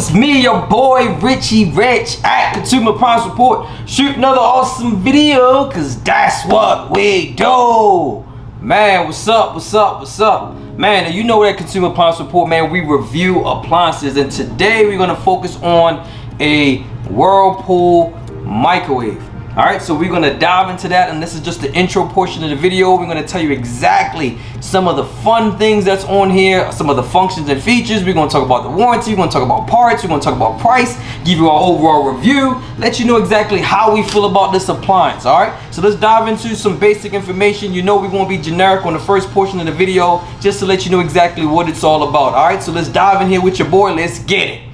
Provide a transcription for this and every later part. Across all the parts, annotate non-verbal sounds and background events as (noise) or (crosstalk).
it's me, your boy Richie Rich at Consumer Appliance Report. Shoot another awesome video, cause that's what we do. Man, what's up, what's up, what's up? Man, you know that Consumer Appliance Report, man, we review appliances. And today we're gonna focus on a Whirlpool microwave. All right, so we're gonna dive into that and this is just the intro portion of the video. We're gonna tell you exactly some of the fun things that's on here, some of the functions and features. We're gonna talk about the warranty, we're gonna talk about parts, we're gonna talk about price, give you our overall review, let you know exactly how we feel about this appliance, all right? So let's dive into some basic information. You know we're gonna be generic on the first portion of the video just to let you know exactly what it's all about, all right? So let's dive in here with your boy, let's get it.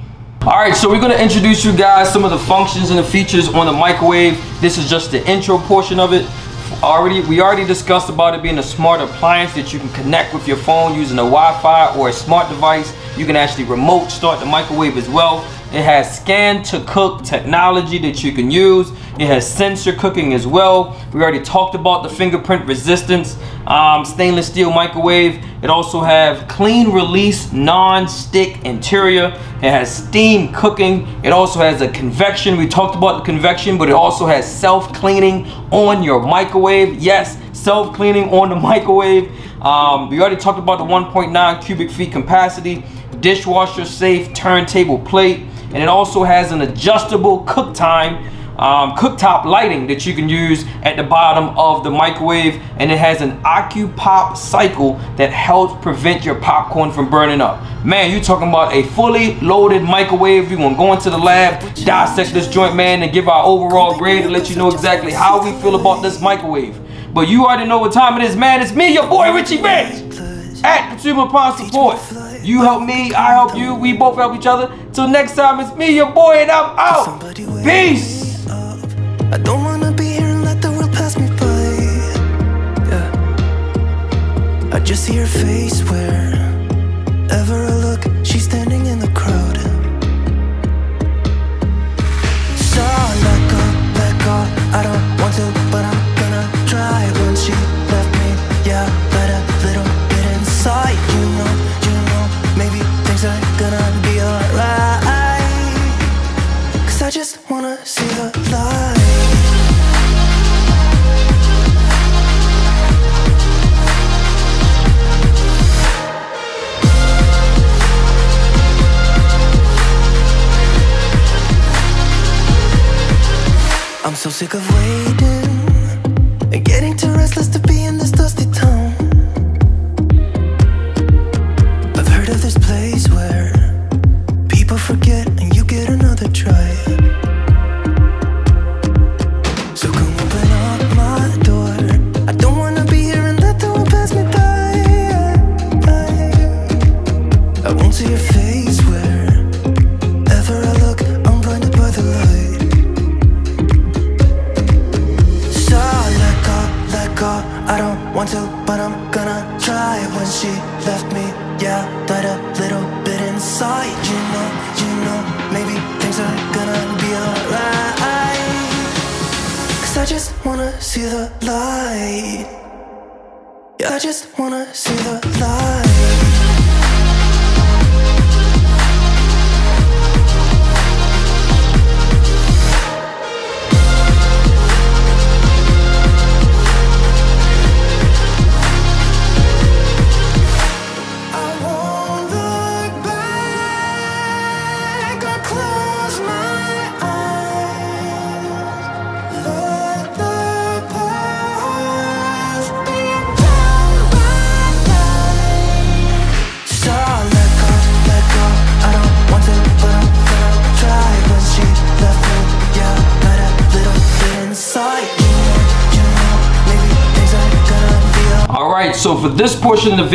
All right, so we're gonna introduce you guys some of the functions and the features on the microwave. This is just the intro portion of it. Already, we already discussed about it being a smart appliance that you can connect with your phone using a Wi-Fi or a smart device. You can actually remote start the microwave as well. It has scan to cook technology that you can use. It has sensor cooking as well. We already talked about the fingerprint resistance um, stainless steel microwave. It also have clean release non-stick interior. It has steam cooking. It also has a convection. We talked about the convection, but it also has self-cleaning on your microwave. Yes, self-cleaning on the microwave. Um, we already talked about the 1.9 cubic feet capacity, dishwasher safe turntable plate, and it also has an adjustable cook time um, cooktop lighting that you can use at the bottom of the microwave and it has an AccuPop cycle that helps prevent your popcorn from burning up. Man, you talking about a fully loaded microwave. We're gonna go into the lab, dissect this joint, man, and give our overall grade to let you know exactly how we feel about this microwave. But you already know what time it is, man. It's me, your boy Richie Rich at Consumer Appliance Support. You help me, I help you, we both help each other. Till next time, it's me, your boy, and I'm out. Peace. I don't wanna be here and let the world pass me by Yeah I just see her face wherever I look She's standing in the crowd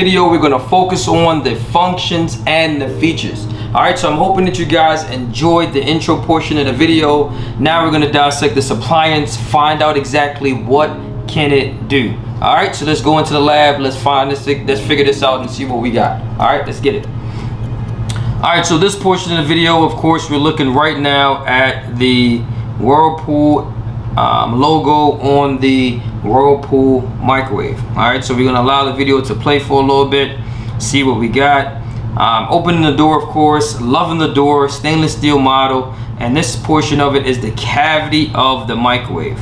video, we're gonna focus on the functions and the features. All right, so I'm hoping that you guys enjoyed the intro portion of the video. Now we're gonna dissect this appliance, find out exactly what can it do. All right, so let's go into the lab. Let's find this, let's figure this out and see what we got. All right, let's get it. All right, so this portion of the video, of course, we're looking right now at the Whirlpool um, logo on the Whirlpool microwave. All right, so we're gonna allow the video to play for a little bit, see what we got. Um, opening the door, of course, loving the door, stainless steel model, and this portion of it is the cavity of the microwave.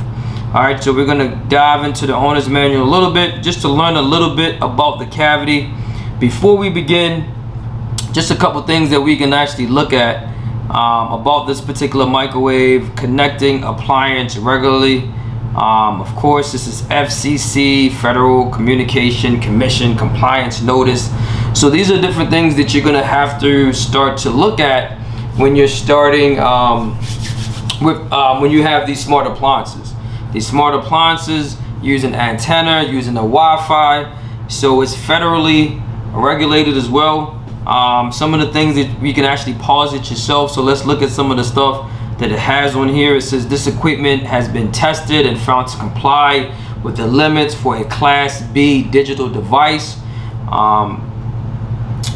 All right, so we're gonna dive into the owner's manual a little bit, just to learn a little bit about the cavity. Before we begin, just a couple things that we can actually look at um, about this particular microwave connecting appliance regularly. Um, of course, this is FCC, Federal Communication Commission compliance notice. So these are different things that you're gonna have to start to look at when you're starting um, with um, when you have these smart appliances. These smart appliances use an antenna, using a Wi-Fi, so it's federally regulated as well. Um, some of the things that you can actually pause it yourself. So let's look at some of the stuff that it has on here. It says this equipment has been tested and found to comply with the limits for a Class B digital device. Um,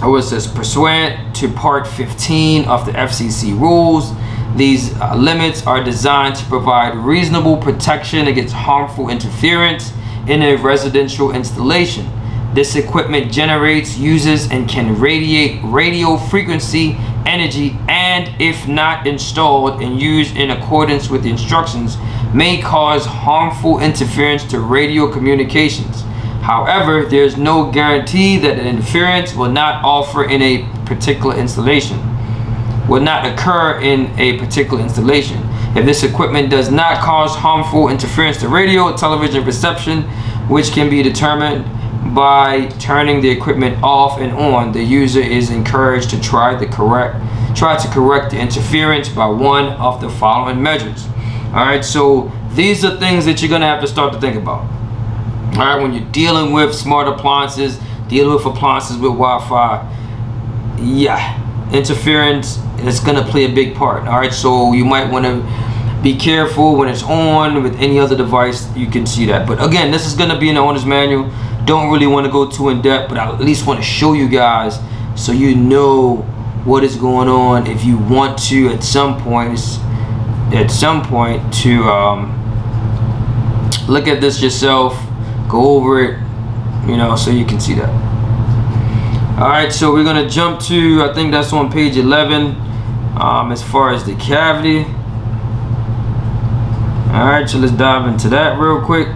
or it says pursuant to Part 15 of the FCC rules. These uh, limits are designed to provide reasonable protection against harmful interference in a residential installation. This equipment generates, uses, and can radiate radio frequency energy and if not installed and used in accordance with the instructions may cause harmful interference to radio communications. However, there is no guarantee that an interference will not offer in a particular installation, will not occur in a particular installation. If this equipment does not cause harmful interference to radio television reception, which can be determined by turning the equipment off and on, the user is encouraged to try the correct try to correct the interference by one of the following measures. All right, so these are things that you're gonna have to start to think about. All right, when you're dealing with smart appliances, dealing with appliances with Wi-Fi, yeah, interference is gonna play a big part. All right, so you might want to be careful when it's on with any other device. You can see that. But again, this is gonna be in the owner's manual don't really want to go too in depth but I at least want to show you guys so you know what is going on. If you want to at some point at some point to um, look at this yourself go over it you know so you can see that. Alright so we're gonna jump to I think that's on page 11 um, as far as the cavity. Alright so let's dive into that real quick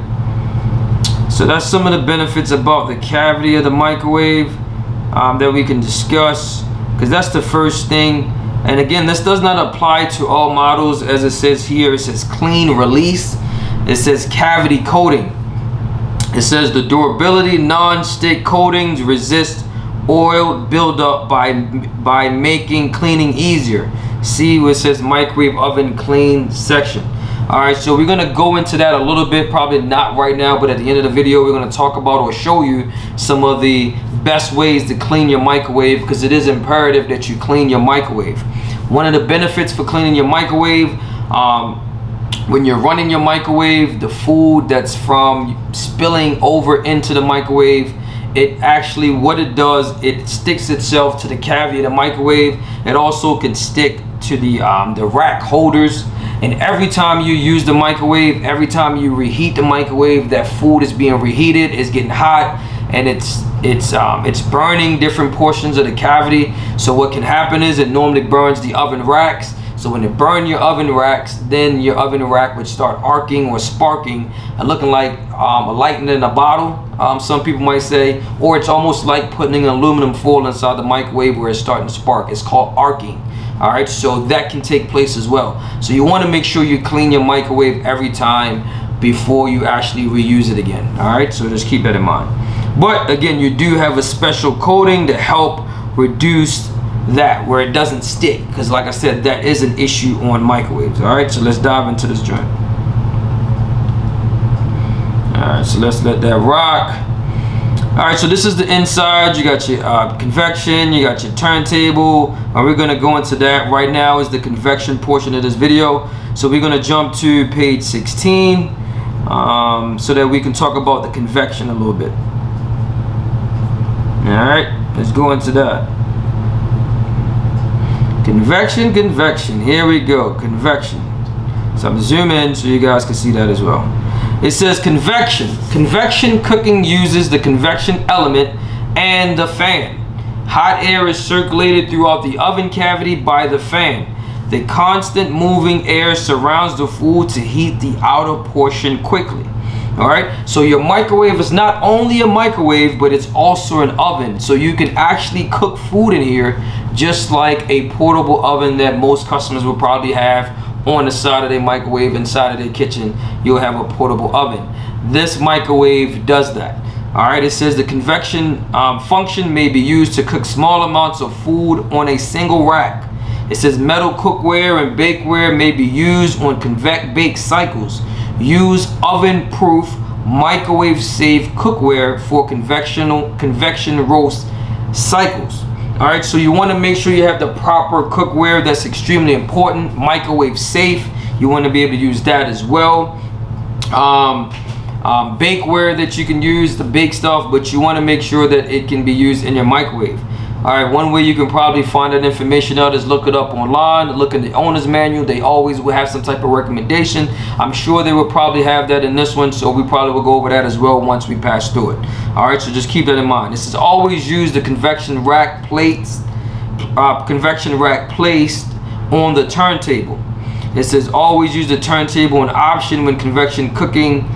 so that's some of the benefits about the cavity of the microwave um, that we can discuss because that's the first thing. And again, this does not apply to all models as it says here. It says clean release. It says cavity coating. It says the durability non-stick coatings resist oil buildup by by making cleaning easier. See what it says microwave oven clean section. All right, so we're gonna go into that a little bit, probably not right now, but at the end of the video, we're gonna talk about or show you some of the best ways to clean your microwave because it is imperative that you clean your microwave. One of the benefits for cleaning your microwave, um, when you're running your microwave, the food that's from spilling over into the microwave, it actually, what it does, it sticks itself to the cavity of the microwave. It also can stick to the, um, the rack holders. And every time you use the microwave every time you reheat the microwave that food is being reheated is getting hot and it's it's um, it's burning different portions of the cavity. So what can happen is it normally burns the oven racks. So when it burn your oven racks then your oven rack would start arcing or sparking and looking like um, a lightning in a bottle um, some people might say or it's almost like putting an aluminum foil inside the microwave where it's starting to spark. It's called arcing all right? So that can take place as well. So you want to make sure you clean your microwave every time before you actually reuse it again all right? So just keep that in mind. But again you do have a special coating to help reduce that where it doesn't stick because like I said that is an issue on microwaves all right? So let's dive into this joint all right so let's let that rock all right, so this is the inside. You got your uh, convection, you got your turntable, and we're gonna go into that. Right now is the convection portion of this video. So we're gonna jump to page 16 um, so that we can talk about the convection a little bit. All right, let's go into that. Convection, convection, here we go, convection. So I'm zooming in so you guys can see that as well. It says convection. Convection cooking uses the convection element and the fan. Hot air is circulated throughout the oven cavity by the fan. The constant moving air surrounds the food to heat the outer portion quickly. All right, so your microwave is not only a microwave, but it's also an oven. So you can actually cook food in here just like a portable oven that most customers will probably have on the side of their microwave inside of their kitchen. You'll have a portable oven. This microwave does that. All right, it says the convection um, function may be used to cook small amounts of food on a single rack. It says metal cookware and bakeware may be used on convect bake cycles. Use oven-proof, microwave-safe cookware for convectional convection roast cycles. All right, so you want to make sure you have the proper cookware. That's extremely important. Microwave safe. You want to be able to use that as well. Um, um, bakeware that you can use to bake stuff, but you want to make sure that it can be used in your microwave. All right, one way you can probably find that information out is look it up online, look in the owner's manual. They always will have some type of recommendation. I'm sure they will probably have that in this one, so we probably will go over that as well once we pass through it. All right, so just keep that in mind. This is always use the convection rack plates, uh, convection rack placed on the turntable. It says always use the turntable an option when convection cooking.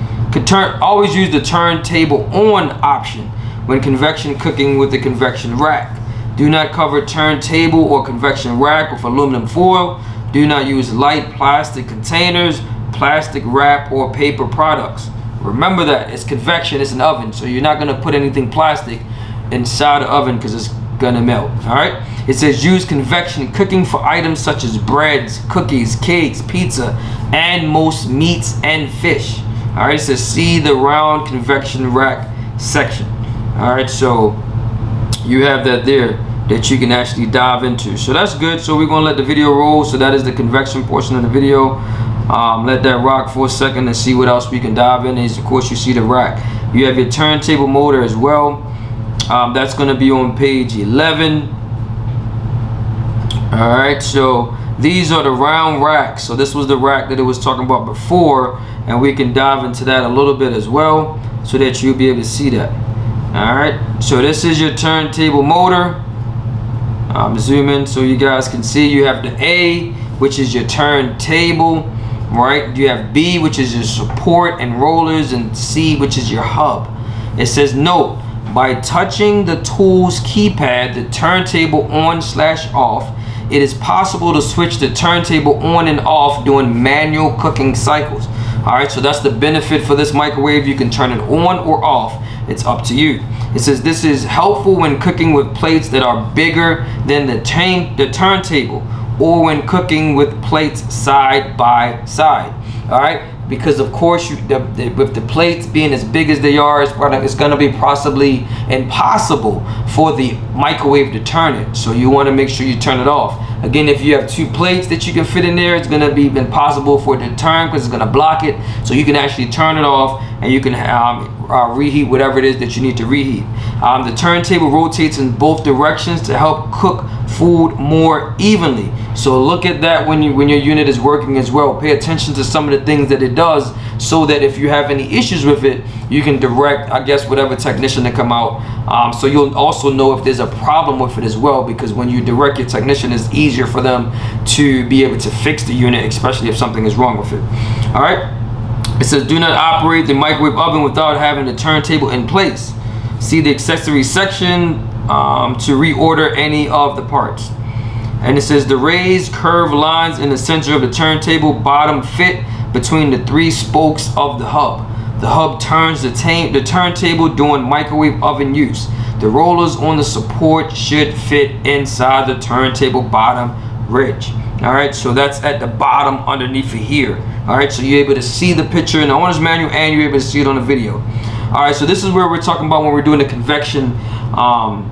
Turn, always use the turntable on option when convection cooking with the convection rack. Do not cover turntable or convection rack with aluminum foil. Do not use light plastic containers, plastic wrap, or paper products. Remember that it's convection, it's an oven, so you're not gonna put anything plastic inside the oven because it's gonna melt, all right? It says use convection cooking for items such as breads, cookies, cakes, pizza, and most meats and fish. All right, it says see the round convection rack section. All right, so you have that there that you can actually dive into. So that's good. So we're gonna let the video roll. So that is the convection portion of the video. Um, let that rock for a second and see what else we can dive in. Is of course you see the rack. You have your turntable motor as well. Um, that's to be on page 11 all right so these are the round racks. So this was the rack that it was talking about before and we can dive into that a little bit as well so that you'll be able to see that all right so this is your turntable motor. I'm zooming so you guys can see. You have the A which is your turntable right? You have B which is your support and rollers and C which is your hub. It says note by touching the tools keypad the turntable on slash off it is possible to switch the turntable on and off during manual cooking cycles. All right so that's the benefit for this microwave. You can turn it on or off it's up to you. It says this is helpful when cooking with plates that are bigger than the, the turntable or when cooking with plates side by side. All right, because of course you the, the, with the plates being as big as they are it's, it's going to be possibly impossible for the microwave to turn it. So you want to make sure you turn it off. Again if you have two plates that you can fit in there it's going to be impossible for it to turn because it's going to block it. So you can actually turn it off and you can um, uh, reheat whatever it is that you need to reheat. Um, the turntable rotates in both directions to help cook food more evenly. So look at that when you when your unit is working as well. Pay attention to some of the things that it does so that if you have any issues with it you can direct I guess whatever technician to come out. Um, so you'll also know if there's a problem with it as well because when you direct your technician it's easier for them to be able to fix the unit especially if something is wrong with it. All right? It says do not operate the microwave oven without having the turntable in place. See the accessory section um, to reorder any of the parts and it says the raised curved lines in the center of the turntable bottom fit between the three spokes of the hub. The hub turns the, the turntable during microwave oven use. The rollers on the support should fit inside the turntable bottom ridge. All right, so that's at the bottom underneath it here. All right, so you're able to see the picture in the owner's manual and you're able to see it on the video. All right, so this is where we're talking about when we're doing the convection, um,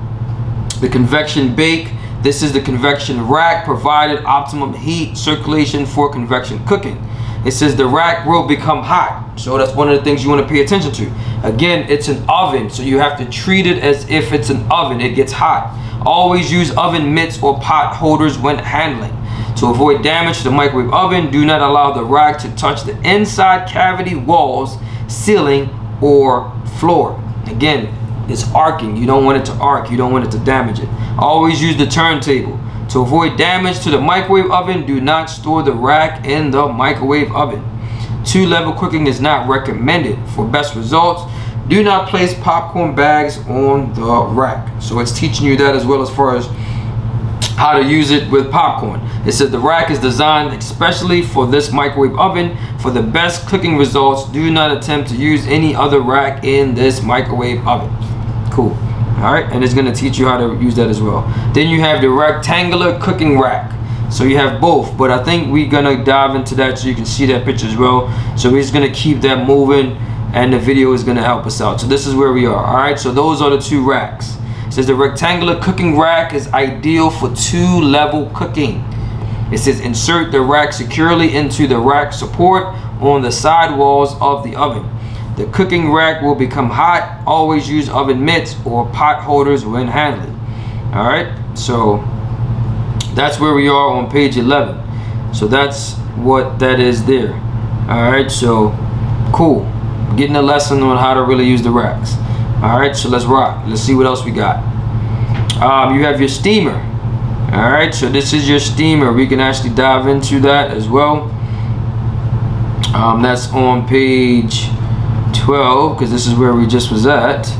the convection bake. This is the convection rack provided optimum heat circulation for convection cooking. It says the rack will become hot. So that's one of the things you want to pay attention to. Again, it's an oven, so you have to treat it as if it's an oven. It gets hot. Always use oven mitts or pot holders when handling. To avoid damage to the microwave oven, do not allow the rack to touch the inside cavity walls, ceiling, or floor. Again, is arcing. You don't want it to arc. You don't want it to damage it. Always use the turntable. To avoid damage to the microwave oven, do not store the rack in the microwave oven. Two level cooking is not recommended. For best results, do not place popcorn bags on the rack. So it's teaching you that as well as far as how to use it with popcorn. It says the rack is designed especially for this microwave oven. For the best cooking results, do not attempt to use any other rack in this microwave oven. Cool. All right, and it's gonna teach you how to use that as well. Then you have the rectangular cooking rack. So you have both, but I think we're gonna dive into that so you can see that picture as well. So we're just gonna keep that moving and the video is gonna help us out. So this is where we are, all right? So those are the two racks. It says the rectangular cooking rack is ideal for two level cooking. It says insert the rack securely into the rack support on the side walls of the oven. The cooking rack will become hot. Always use oven mitts or pot holders when handling. All right, so that's where we are on page 11. So that's what that is there. All right, so cool. Getting a lesson on how to really use the racks. All right, so let's rock. Let's see what else we got. Um, you have your steamer. All right, so this is your steamer. We can actually dive into that as well. Um, that's on page 12 because this is where we just was at.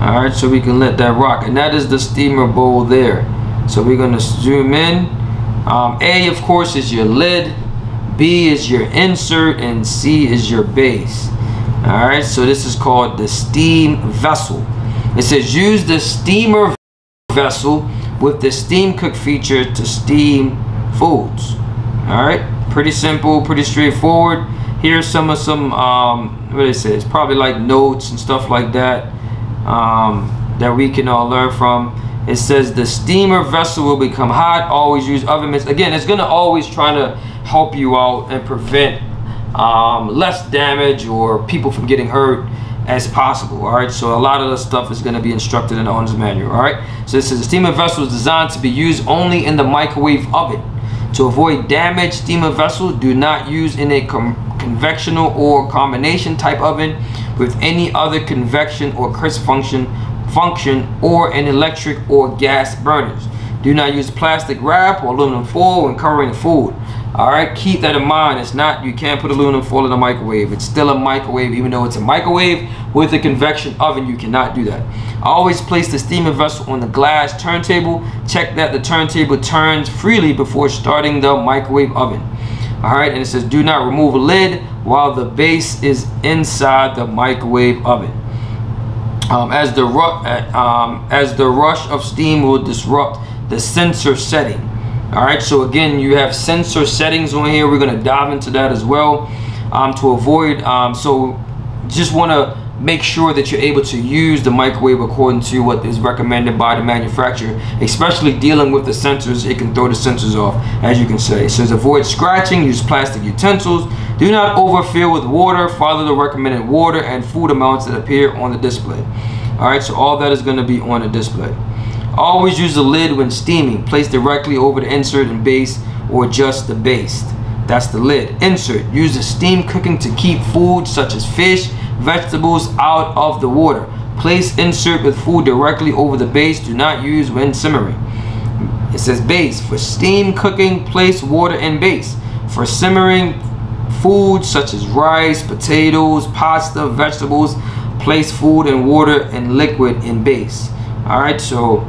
All right, so we can let that rock. And that is the steamer bowl there. So we're gonna zoom in. Um, A, of course, is your lid. B is your insert and C is your base. All right, so this is called the steam vessel. It says use the steamer vessel with the steam cook feature to steam foods. All right, pretty simple, pretty straightforward. Here's some of some, um, what it says, probably like notes and stuff like that um, that we can all learn from. It says the steamer vessel will become hot. Always use oven mitts. Again, it's gonna always try to help you out and prevent um, less damage or people from getting hurt as possible all right so a lot of the stuff is going to be instructed in the owner's manual all right so this is a steamer vessel is designed to be used only in the microwave oven to avoid damage steamer vessel do not use in a convectional or combination type oven with any other convection or crisp function function or an electric or gas burners. Do not use plastic wrap or aluminum foil when covering food all right, keep that in mind. It's not, you can't put aluminum foil in a microwave. It's still a microwave, even though it's a microwave with a convection oven, you cannot do that. I always place the steaming vessel on the glass turntable. Check that the turntable turns freely before starting the microwave oven. All right, and it says do not remove a lid while the base is inside the microwave oven. Um, as the uh, um, as the rush of steam will disrupt the sensor setting all right so again you have sensor settings on here. We're going to dive into that as well um, to avoid um, so just want to make sure that you're able to use the microwave according to what is recommended by the manufacturer. Especially dealing with the sensors it can throw the sensors off as you can say. It says avoid scratching use plastic utensils. Do not overfill with water. Follow the recommended water and food amounts that appear on the display. All right so all that is going to be on the display Always use the lid when steaming. Place directly over the insert and base or just the base. That's the lid. Insert. Use the steam cooking to keep food such as fish, vegetables out of the water. Place insert with food directly over the base. Do not use when simmering. It says base. For steam cooking, place water in base. For simmering food such as rice, potatoes, pasta, vegetables, place food and water and liquid in base. Alright, so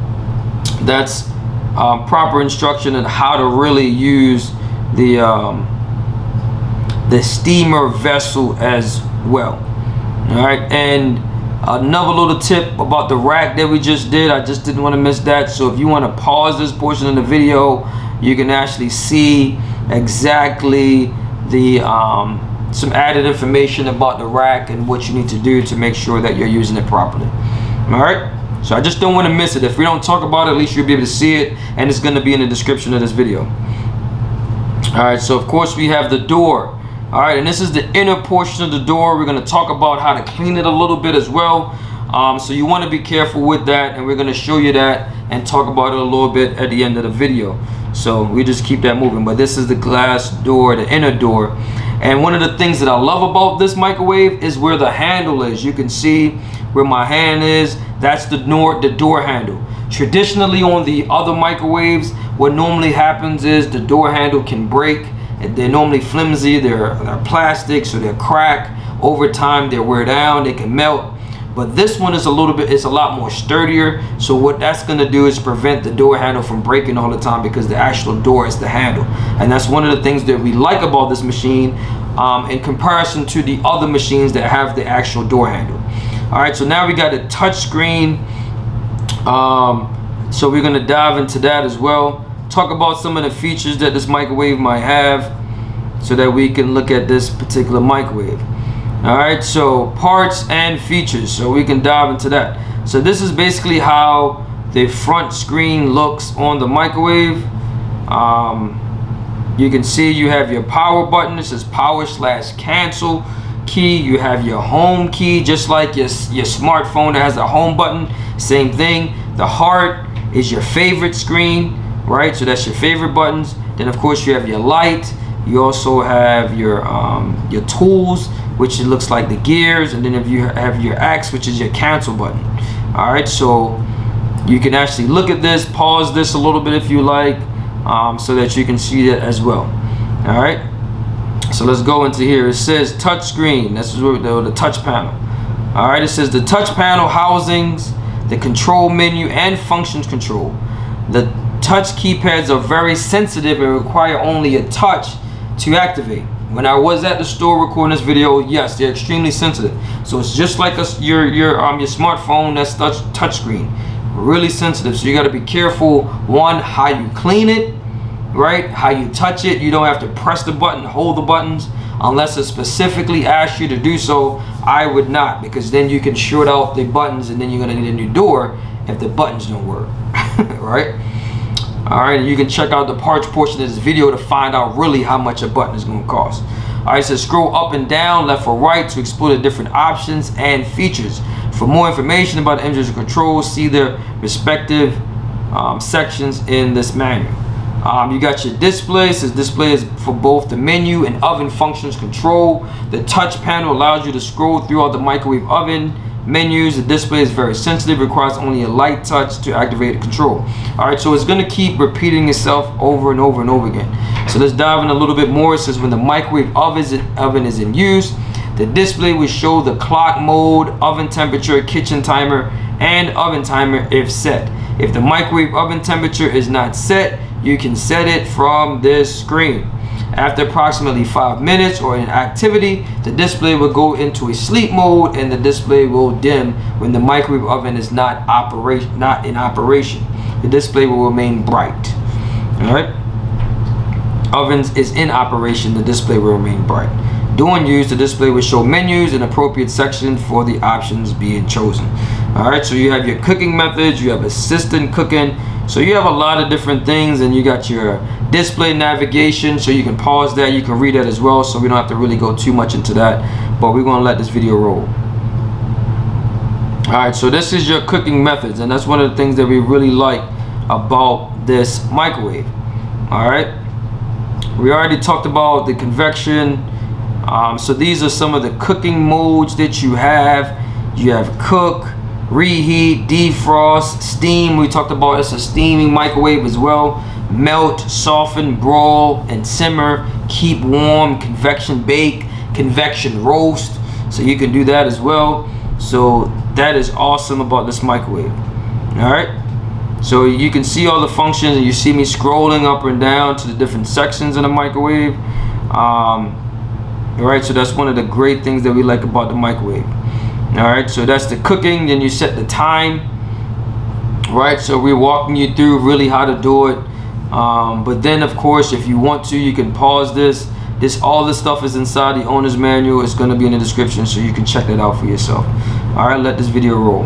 that's um, proper instruction on how to really use the um, the steamer vessel as well. All right and another little tip about the rack that we just did I just didn't want to miss that. So if you want to pause this portion of the video you can actually see exactly the um, some added information about the rack and what you need to do to make sure that you're using it properly. All right so I just don't want to miss it. If we don't talk about it, at least you'll be able to see it. And it's going to be in the description of this video. Alright, so of course we have the door. Alright, and this is the inner portion of the door. We're going to talk about how to clean it a little bit as well. Um, so you want to be careful with that. And we're going to show you that and talk about it a little bit at the end of the video. So we just keep that moving. But this is the glass door, the inner door. And one of the things that I love about this microwave is where the handle is. You can see where my hand is, that's the door, the door handle. Traditionally on the other microwaves, what normally happens is the door handle can break. They're normally flimsy, they're, they're plastic, so they're crack. Over time, they wear down, they can melt. But this one is a little bit, it's a lot more sturdier. So what that's gonna do is prevent the door handle from breaking all the time because the actual door is the handle. And that's one of the things that we like about this machine um, in comparison to the other machines that have the actual door handle. All right, so now we got a touch screen. Um, so we're gonna dive into that as well. Talk about some of the features that this microwave might have so that we can look at this particular microwave. All right, so parts and features. So we can dive into that. So this is basically how the front screen looks on the microwave. Um, you can see you have your power button. This is power slash cancel key. You have your home key, just like your, your smartphone that has a home button. Same thing. The heart is your favorite screen, right? So that's your favorite buttons. Then of course you have your light. You also have your um, your tools, which it looks like the gears, and then if you have your X, which is your cancel button. All right, so you can actually look at this, pause this a little bit if you like, um, so that you can see it as well. All right. So let's go into here. It says touch screen. This is the, the touch panel. All right, it says the touch panel housings, the control menu, and functions control. The touch keypads are very sensitive and require only a touch to activate. When I was at the store recording this video, yes, they're extremely sensitive. So it's just like a, your your um your smartphone that's touch touch screen, really sensitive. So you got to be careful. One, how you clean it right? How you touch it, you don't have to press the button, hold the buttons, unless it specifically asks you to do so. I would not, because then you can short out the buttons and then you're gonna need a new door if the buttons don't work, (laughs) right? All right, you can check out the parts portion of this video to find out really how much a button is gonna cost. All right, so scroll up and down, left or right to explore the different options and features. For more information about the engines and controls, see the respective um, sections in this manual. Um, you got your display. This display is for both the menu and oven functions control. The touch panel allows you to scroll throughout the microwave oven menus. The display is very sensitive, requires only a light touch to activate the control. All right, so it's gonna keep repeating itself over and over and over again. So let's dive in a little bit more. It says when the microwave oven is in use, the display will show the clock mode, oven temperature, kitchen timer, and oven timer if set. If the microwave oven temperature is not set, you can set it from this screen. After approximately five minutes or in activity, the display will go into a sleep mode and the display will dim when the microwave oven is not operation not in operation. The display will remain bright. Alright? Ovens is in operation, the display will remain bright. During use, the display will show menus and appropriate sections for the options being chosen. Alright, so you have your cooking methods, you have assistant cooking, so you have a lot of different things and you got your display navigation so you can pause that, you can read that as well so we don't have to really go too much into that but we're to let this video roll. Alright, so this is your cooking methods and that's one of the things that we really like about this microwave. Alright, we already talked about the convection. Um, so these are some of the cooking modes that you have. You have cook, reheat, defrost, steam. We talked about it's a steaming microwave as well. Melt, soften, broil, and simmer. Keep warm, convection bake, convection roast. So you can do that as well. So that is awesome about this microwave. All right. So you can see all the functions and you see me scrolling up and down to the different sections in the microwave. Um, all right. So that's one of the great things that we like about the microwave all right so that's the cooking then you set the time. Right so we're walking you through really how to do it. Um, but then of course if you want to you can pause this. This all this stuff is inside the owner's manual. It's going to be in the description so you can check that out for yourself. All right let this video roll.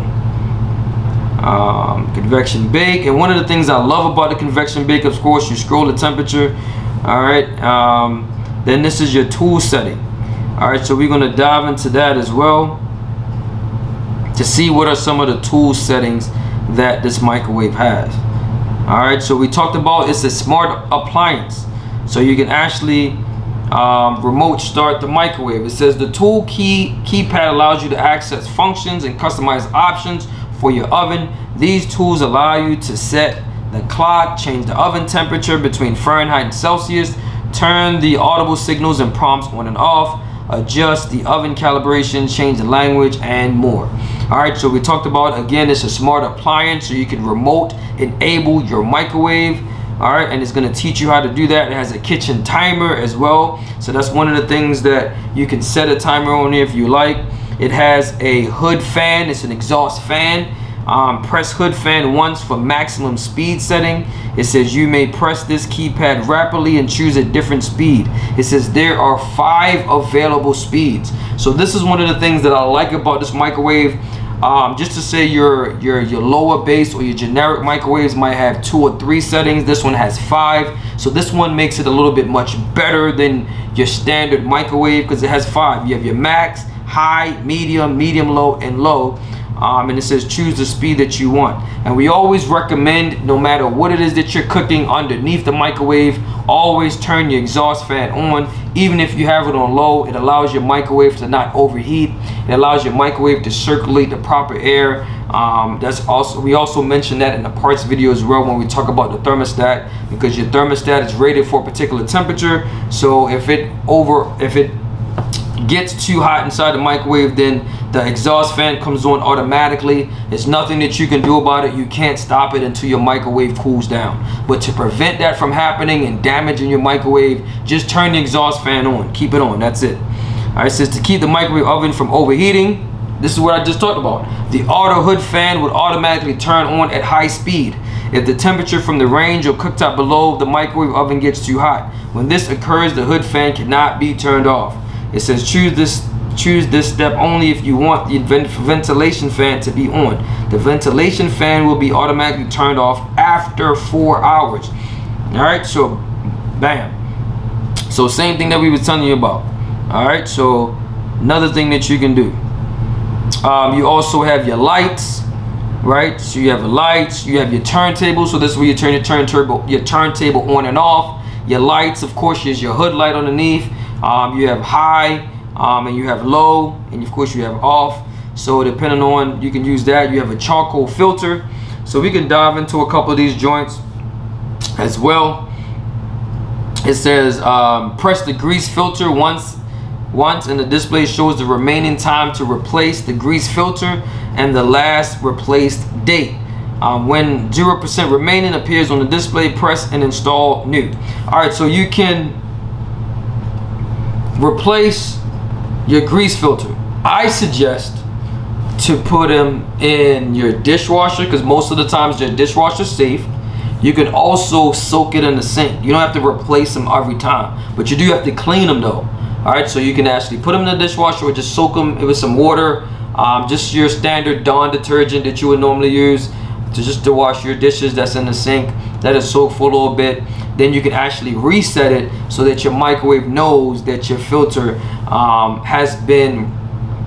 Um, convection bake and one of the things I love about the convection bake of course you scroll the temperature. All right um, then this is your tool setting. All right so we're going to dive into that as well to see what are some of the tool settings that this microwave has. All right, so we talked about it's a smart appliance. So you can actually um, remote start the microwave. It says the tool key keypad allows you to access functions and customize options for your oven. These tools allow you to set the clock, change the oven temperature between Fahrenheit and Celsius, turn the audible signals and prompts on and off, adjust the oven calibration, change the language, and more. All right, so we talked about, again, it's a smart appliance, so you can remote enable your microwave. All right and it's going to teach you how to do that. It has a kitchen timer as well. So that's one of the things that you can set a timer on if you like. It has a hood fan. It's an exhaust fan. Um, press hood fan once for maximum speed setting. It says you may press this keypad rapidly and choose a different speed. It says there are five available speeds. So this is one of the things that I like about this microwave um, just to say your your your lower base or your generic microwaves might have two or three settings. This one has five. So this one makes it a little bit much better than your standard microwave because it has five. You have your max high medium medium low and low um, and it says choose the speed that you want. And we always recommend no matter what it is that you're cooking underneath the microwave always turn your exhaust fan on. Even if you have it on low it allows your microwave to not overheat. It allows your microwave to circulate the proper air. Um, that's also we also mentioned that in the parts video as well when we talk about the thermostat because your thermostat is rated for a particular temperature. So if it over if it gets too hot inside the microwave then the exhaust fan comes on automatically. There's nothing that you can do about it. You can't stop it until your microwave cools down. But to prevent that from happening and damaging your microwave just turn the exhaust fan on. Keep it on. That's it. All right says to keep the microwave oven from overheating this is what I just talked about. The auto hood fan would automatically turn on at high speed. If the temperature from the range or cooktop below the microwave oven gets too hot when this occurs the hood fan cannot be turned off it says choose this choose this step only if you want the ventilation fan to be on. The ventilation fan will be automatically turned off after four hours. All right, so bam. So same thing that we were telling you about. All right, so another thing that you can do. Um, you also have your lights, right? So you have the lights, you have your turntable. So this is where you turn your turntable, your turntable on and off. Your lights, of course, is your hood light underneath. Um, you have high, um, and you have low and of course you have off. So depending on you can use that. You have a charcoal filter. So we can dive into a couple of these joints as well. It says um, press the grease filter once once and the display shows the remaining time to replace the grease filter and the last replaced date. Um, when 0% remaining appears on the display press and install new. All right so you can replace your grease filter. I suggest to put them in your dishwasher because most of the times your dishwasher safe. You can also soak it in the sink. You don't have to replace them every time, but you do have to clean them though. All right, so you can actually put them in the dishwasher or just soak them with some water. Um, just your standard Dawn detergent that you would normally use to just to wash your dishes that's in the sink. Let it soak for a little bit. Then you can actually reset it so that your microwave knows that your filter um, has been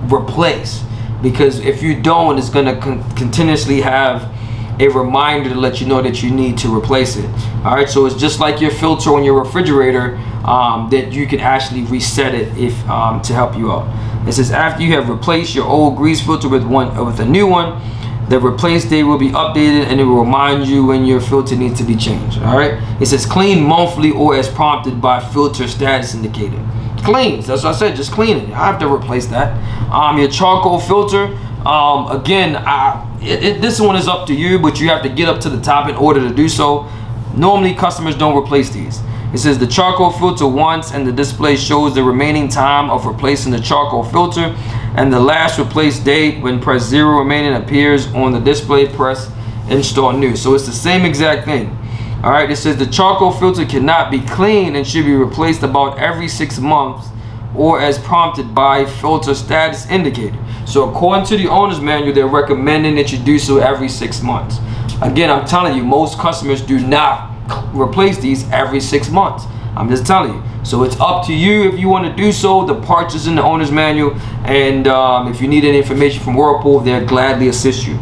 replaced. Because if you don't it's going to con continuously have a reminder to let you know that you need to replace it. All right so it's just like your filter on your refrigerator um, that you can actually reset it if um, to help you out. It says after you have replaced your old grease filter with one with a new one the replace date will be updated and it will remind you when your filter needs to be changed. All right. It says clean monthly or as prompted by filter status indicator. Cleans. That's what I said. Just clean it. I have to replace that. Um, your charcoal filter. Um, again, I, it, it, this one is up to you, but you have to get up to the top in order to do so. Normally, customers don't replace these. It says the charcoal filter once and the display shows the remaining time of replacing the charcoal filter and the last replace date when press zero remaining appears on the display press install new. So it's the same exact thing. All right it says the charcoal filter cannot be cleaned and should be replaced about every six months or as prompted by filter status indicator. So according to the owner's manual they're recommending that you do so every six months. Again i'm telling you most customers do not replace these every six months i'm just telling you so it's up to you if you want to do so. The parts is in the owner's manual. And um, if you need any information from Whirlpool, they'll gladly assist you.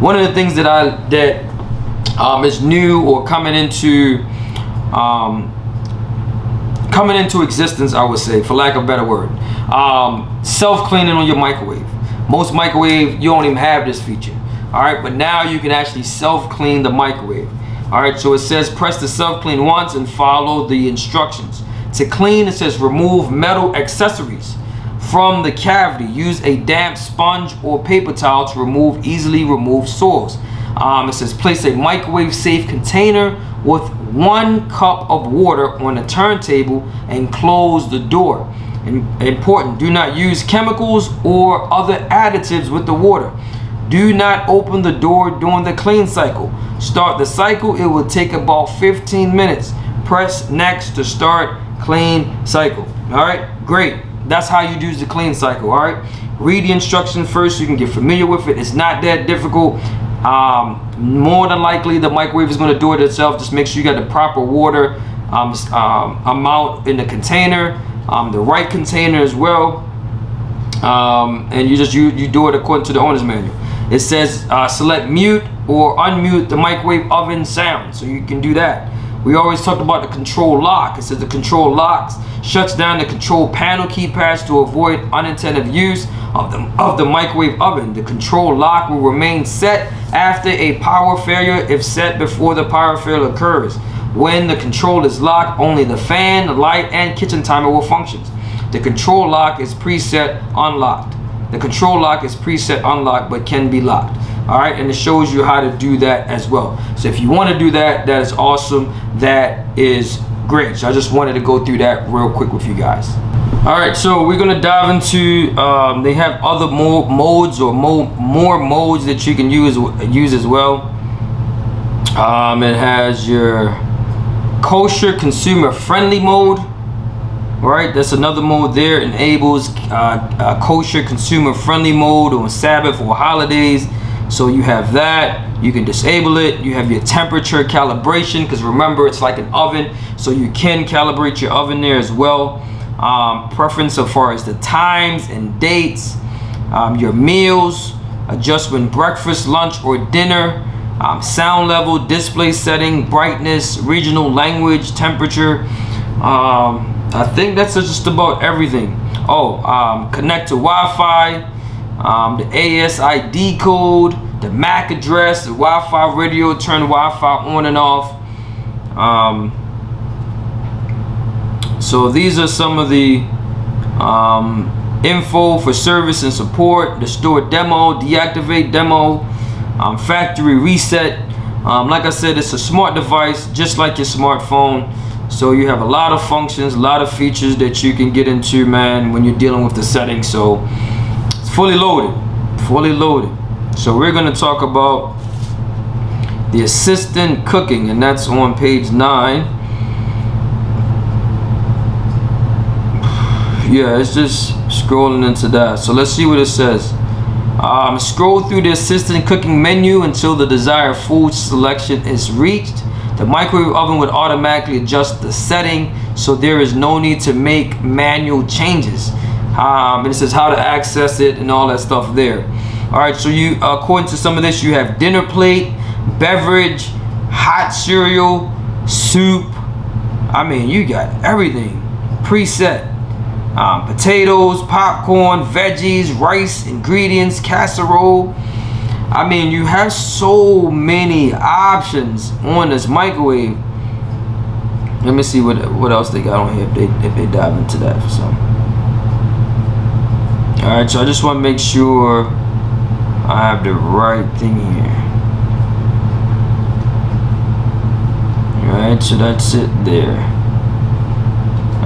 One of the things that I that um, is new or coming into um, coming into existence, I would say, for lack of a better word. Um, self-cleaning on your microwave. Most microwave, you don't even have this feature. All right, but now you can actually self-clean the microwave. All right, so it says press the self-clean once and follow the instructions. To clean, it says remove metal accessories from the cavity. Use a damp sponge or paper towel to remove easily remove soils. Um, it says place a microwave safe container with one cup of water on a turntable and close the door. important, do not use chemicals or other additives with the water. Do not open the door during the clean cycle. Start the cycle, it will take about 15 minutes. Press next to start clean cycle. All right, great. That's how you do the clean cycle, all right? Read the instruction first so you can get familiar with it. It's not that difficult. Um, more than likely the microwave is going to do it itself just make sure you got the proper water um, um, amount in the container um, the right container as well um, and you just you, you do it according to the owner's manual it says uh, select mute or unmute the microwave oven sound so you can do that we always talked about the control lock it says the control locks shuts down the control panel keypads to avoid unintended use of the, of the microwave oven. The control lock will remain set after a power failure if set before the power failure occurs. When the control is locked, only the fan, the light, and kitchen timer will function. The control lock is preset unlocked. The control lock is preset unlocked but can be locked. All right, and it shows you how to do that as well. So if you want to do that, that is awesome. That is great. So I just wanted to go through that real quick with you guys. All right, so we're gonna dive into. Um, they have other more modes or more more modes that you can use use as well. Um, it has your kosher consumer friendly mode. All right, that's another mode there. Enables uh, uh, kosher consumer friendly mode on Sabbath or holidays. So you have that. You can disable it. You have your temperature calibration because remember it's like an oven, so you can calibrate your oven there as well um, preference so far as the times and dates, um, your meals, adjustment breakfast, lunch, or dinner, um, sound level, display setting, brightness, regional language, temperature. Um, I think that's just about everything. Oh, um, connect to Wi-Fi, um, the SSID code, the MAC address, the Wi-Fi radio, turn Wi-Fi on and off. Um, so these are some of the um, info for service and support, the store demo, deactivate demo, um, factory reset. Um, like I said, it's a smart device, just like your smartphone. So you have a lot of functions, a lot of features that you can get into, man, when you're dealing with the settings. So it's fully loaded, fully loaded. So we're gonna talk about the assistant cooking, and that's on page nine. yeah it's just scrolling into that so let's see what it says um, scroll through the assistant cooking menu until the desired food selection is reached the microwave oven would automatically adjust the setting so there is no need to make manual changes. Um, and it says how to access it and all that stuff there. All right so you according to some of this you have dinner plate beverage hot cereal soup. I mean you got everything. Preset. Um, potatoes, popcorn, veggies, rice, ingredients, casserole. I mean, you have so many options on this microwave. Let me see what what else they got on here if they if they dive into that for some. All right, so I just want to make sure I have the right thing here. All right, so that's it there.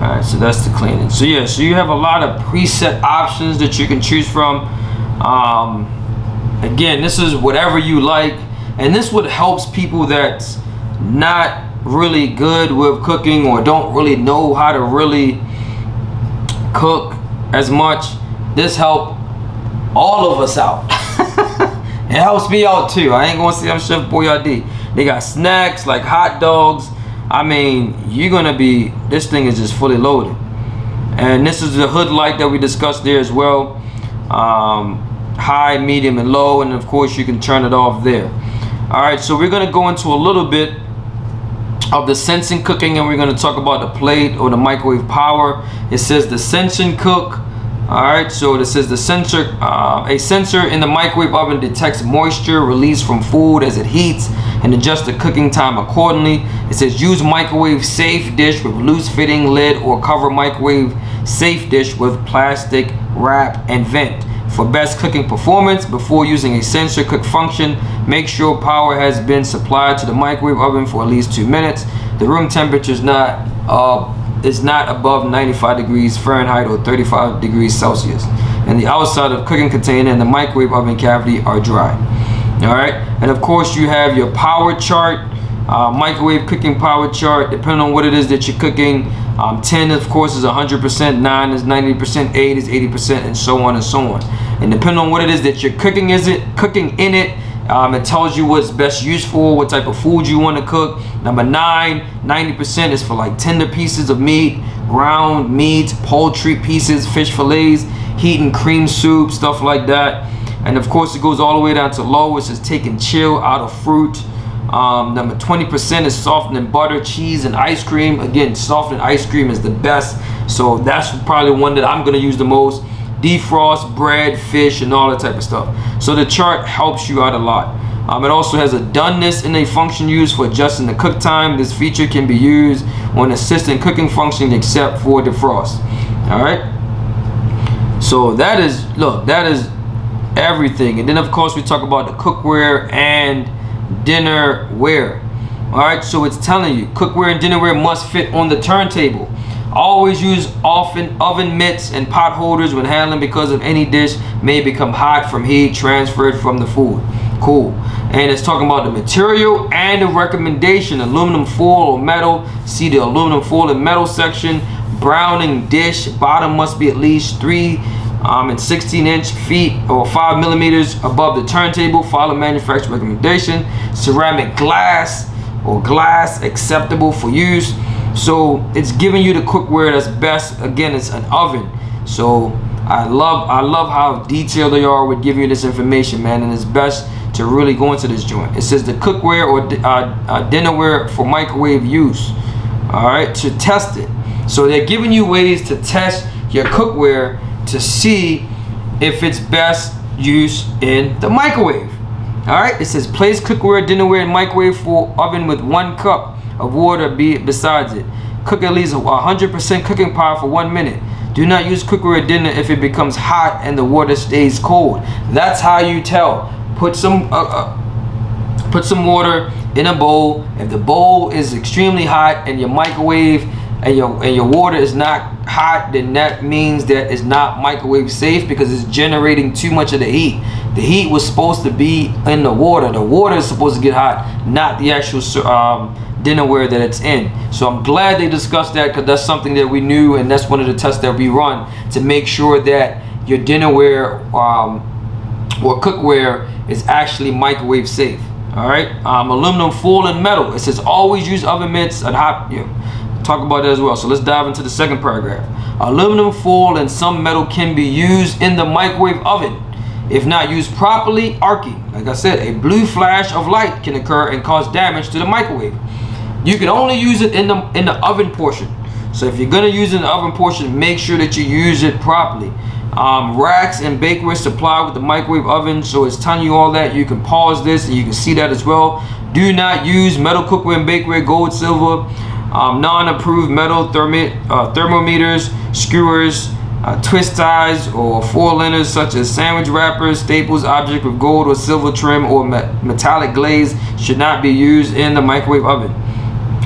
Alright, so that's the cleaning. So yeah, so you have a lot of preset options that you can choose from. Um, again, this is whatever you like. And this would helps people that's not really good with cooking or don't really know how to really cook as much. This help all of us out. (laughs) it helps me out too. I ain't gonna say I'm Chef Boyardee. They got snacks like hot dogs, I mean, you're gonna be, this thing is just fully loaded. And this is the hood light that we discussed there as well. Um, high, medium, and low, and of course you can turn it off there. All right, so we're gonna go into a little bit of the sensing cooking and we're going to talk about the plate or the microwave power. It says the sensing cook. All right, so this says the sensor, uh, a sensor in the microwave oven detects moisture released from food as it heats and adjusts the cooking time accordingly. It says use microwave safe dish with loose fitting lid or cover microwave safe dish with plastic wrap and vent. For best cooking performance, before using a sensor cook function, make sure power has been supplied to the microwave oven for at least two minutes. The room temperature is not uh, is not above 95 degrees Fahrenheit or 35 degrees Celsius. And the outside of cooking container and the microwave oven cavity are dry. All right, and of course you have your power chart uh, microwave cooking power chart depending on what it is that you're cooking. Um, 10 of course is 100% 9 is 90% 8 is 80% and so on and so on. And depending on what it is that you're cooking is it cooking in it um, it tells you what's best used for what type of food you want to cook. Number nine 90% is for like tender pieces of meat ground meat poultry pieces fish fillets heat and cream soup stuff like that. And of course it goes all the way down to low which is taking chill out of fruit um, number 20% is softening butter, cheese, and ice cream. Again, softening ice cream is the best. So that's probably one that I'm going to use the most. Defrost, bread, fish, and all that type of stuff. So the chart helps you out a lot. Um, it also has a doneness in a function used for adjusting the cook time. This feature can be used on assistant cooking function except for defrost. All right. So that is, look, that is everything. And then of course we talk about the cookware and dinnerware. All right, so it's telling you cookware and dinnerware must fit on the turntable. Always use often oven mitts and pot holders when handling because of any dish may become hot from heat transferred from the food. Cool. And it's talking about the material and the recommendation. Aluminum foil or metal. See the aluminum foil and metal section. Browning dish. Bottom must be at least three um, and 16 inch feet or 5 millimeters above the turntable. Follow manufacturer recommendation. Ceramic glass or glass acceptable for use. So it's giving you the cookware that's best. Again, it's an oven. So I love I love how detailed they are with giving you this information, man. And it's best to really go into this joint. It says the cookware or uh, uh, dinnerware for microwave use. All right, to test it. So they're giving you ways to test your cookware to see if it's best used in the microwave. All right, it says place cookware, dinnerware, and microwave for oven with one cup of water be besides it. Cook at least 100% cooking power for one minute. Do not use cookware dinner if it becomes hot and the water stays cold. That's how you tell. Put some uh, uh, put some water in a bowl. If the bowl is extremely hot and your microwave and your and your water is not hot then that means that it's not microwave safe because it's generating too much of the heat. The heat was supposed to be in the water. The water is supposed to get hot not the actual um, dinnerware that it's in. So i'm glad they discussed that because that's something that we knew and that's one of the tests that we run to make sure that your dinnerware um, or cookware is actually microwave safe. All right? Um, aluminum foil and metal. It says always use oven mitts and hot you know, talk about that as well. So let's dive into the second paragraph. Aluminum foil and some metal can be used in the microwave oven. If not used properly, arcing. Like I said, a blue flash of light can occur and cause damage to the microwave. You can only use it in the in the oven portion. So if you're gonna use it in the oven portion, make sure that you use it properly. Um, racks and bakeware supply with the microwave oven. So it's telling you all that. You can pause this and you can see that as well. Do not use metal cookware and bakeware, gold, silver, um, non-approved metal uh, thermometers, skewers, uh, twist ties, or foil liners such as sandwich wrappers, staples, object with gold or silver trim or me metallic glaze should not be used in the microwave oven.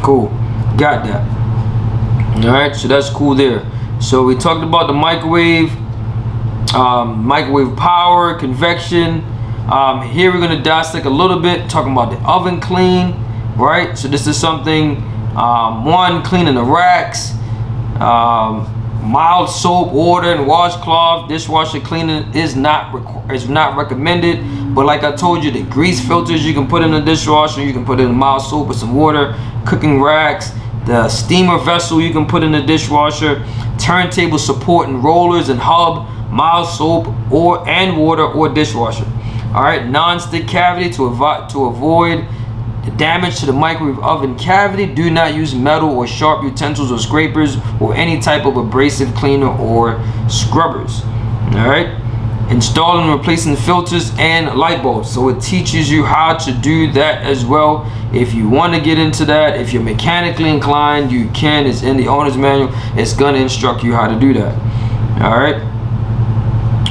Cool, got that. All right, so that's cool there. So we talked about the microwave, um, microwave power, convection. Um, here we're gonna dissect a little bit, talking about the oven clean, right? So this is something um, one, cleaning the racks. Um, mild soap, water, and washcloth. Dishwasher cleaning is not is not recommended. But like I told you, the grease filters you can put in the dishwasher. You can put in mild soap with some water. Cooking racks. The steamer vessel you can put in the dishwasher. Turntable support and rollers and hub. Mild soap or and water or dishwasher. All right, non-stick cavity to avoid to avoid the damage to the microwave oven cavity. Do not use metal or sharp utensils or scrapers or any type of abrasive cleaner or scrubbers. All right. Installing and replacing filters and light bulbs. So it teaches you how to do that as well. If you want to get into that, if you're mechanically inclined, you can. It's in the owner's manual. It's going to instruct you how to do that. All right.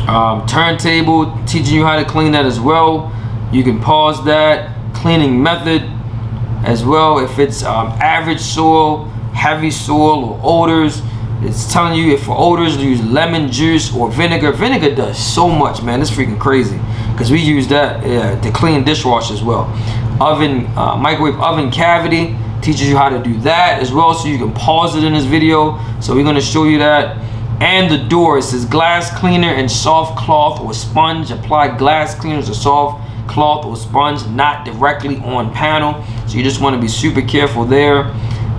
Um, turntable, teaching you how to clean that as well. You can pause that cleaning method as well. If it's um, average soil, heavy soil, or odors, it's telling you if for odors use lemon juice or vinegar. Vinegar does so much, man. It's freaking crazy. Because we use that yeah, to clean dishwasher as well. Oven, uh, microwave oven cavity teaches you how to do that as well. So you can pause it in this video. So we're going to show you that. And the door, it says glass cleaner and soft cloth or sponge. Apply glass cleaners or soft cloth or sponge, not directly on panel. So you just want to be super careful there.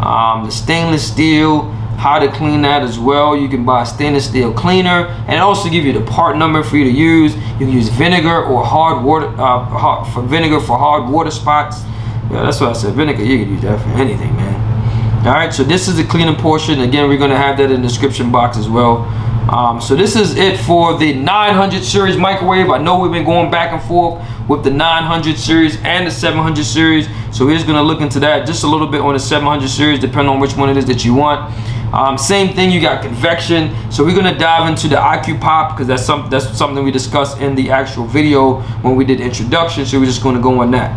Um, the stainless steel, how to clean that as well. You can buy stainless steel cleaner and also give you the part number for you to use. You can use vinegar or hard water uh, for vinegar for hard water spots. Yeah, that's what I said. Vinegar, you can use that for anything, man. All right, so this is the cleaning portion. Again, we're gonna have that in the description box as well. Um, so this is it for the 900 series microwave. I know we've been going back and forth with the 900 series and the 700 series. So we're just gonna look into that just a little bit on the 700 series, depending on which one it is that you want. Um, same thing, you got convection. So we're gonna dive into the AccuPop because that's that's something we discussed in the actual video when we did introduction. So we're just gonna go on that.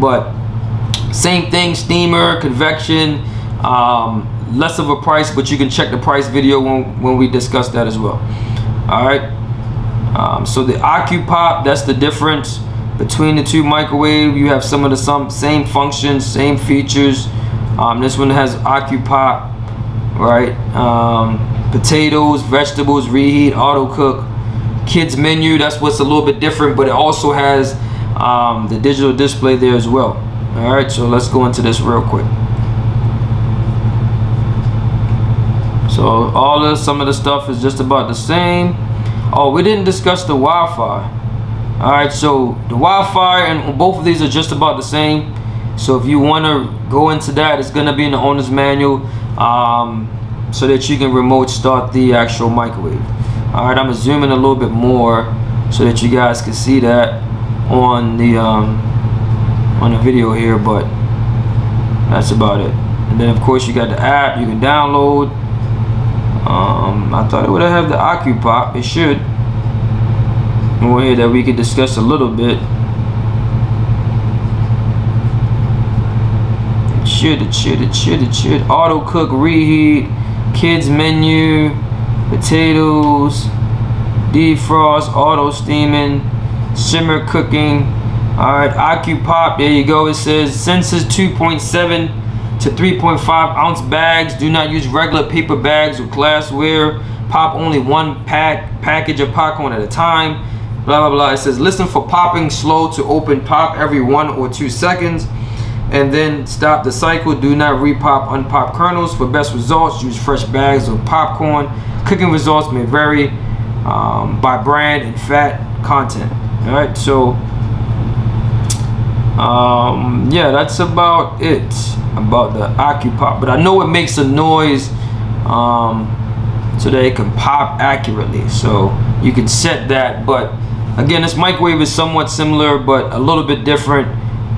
But same thing, steamer, convection, um, less of a price, but you can check the price video when, when we discuss that as well. All right. Um, so the AccuPop, that's the difference between the two microwave. You have some of the some same functions, same features. Um, this one has AccuPop right? Um, potatoes, vegetables, reheat, auto cook. Kids menu, that's what's a little bit different, but it also has um, the digital display there as well. All right, so let's go into this real quick. So all of some of the stuff is just about the same. Oh, we didn't discuss the Wi-Fi. All right, so the Wi-Fi and both of these are just about the same. So if you want to go into that, it's gonna be in the owner's manual um, so that you can remote start the actual microwave. All right, I'm gonna zoom in a little bit more so that you guys can see that on the um, on the video here, but that's about it. And then of course you got the app you can download. Um, I thought it would have the AccuPop. It should. One here that we could discuss a little bit. It should, it should, it should, it should. Auto cook, reheat, kids menu, potatoes, defrost, auto steaming, simmer cooking. All right, AccuPop, there you go. It says senses 2.7 to 3.5 ounce bags. Do not use regular paper bags or glassware. Pop only one pack package of popcorn at a time. Blah, blah, blah. It says listen for popping slow to open pop every one or two seconds and then stop the cycle. Do not repop unpopped kernels. For best results, use fresh bags of popcorn. Cooking results may vary um, by brand and fat content. All right, so um, yeah, that's about it about the AccuPop. But I know it makes a noise um, so that it can pop accurately. So you can set that. But again, this microwave is somewhat similar, but a little bit different.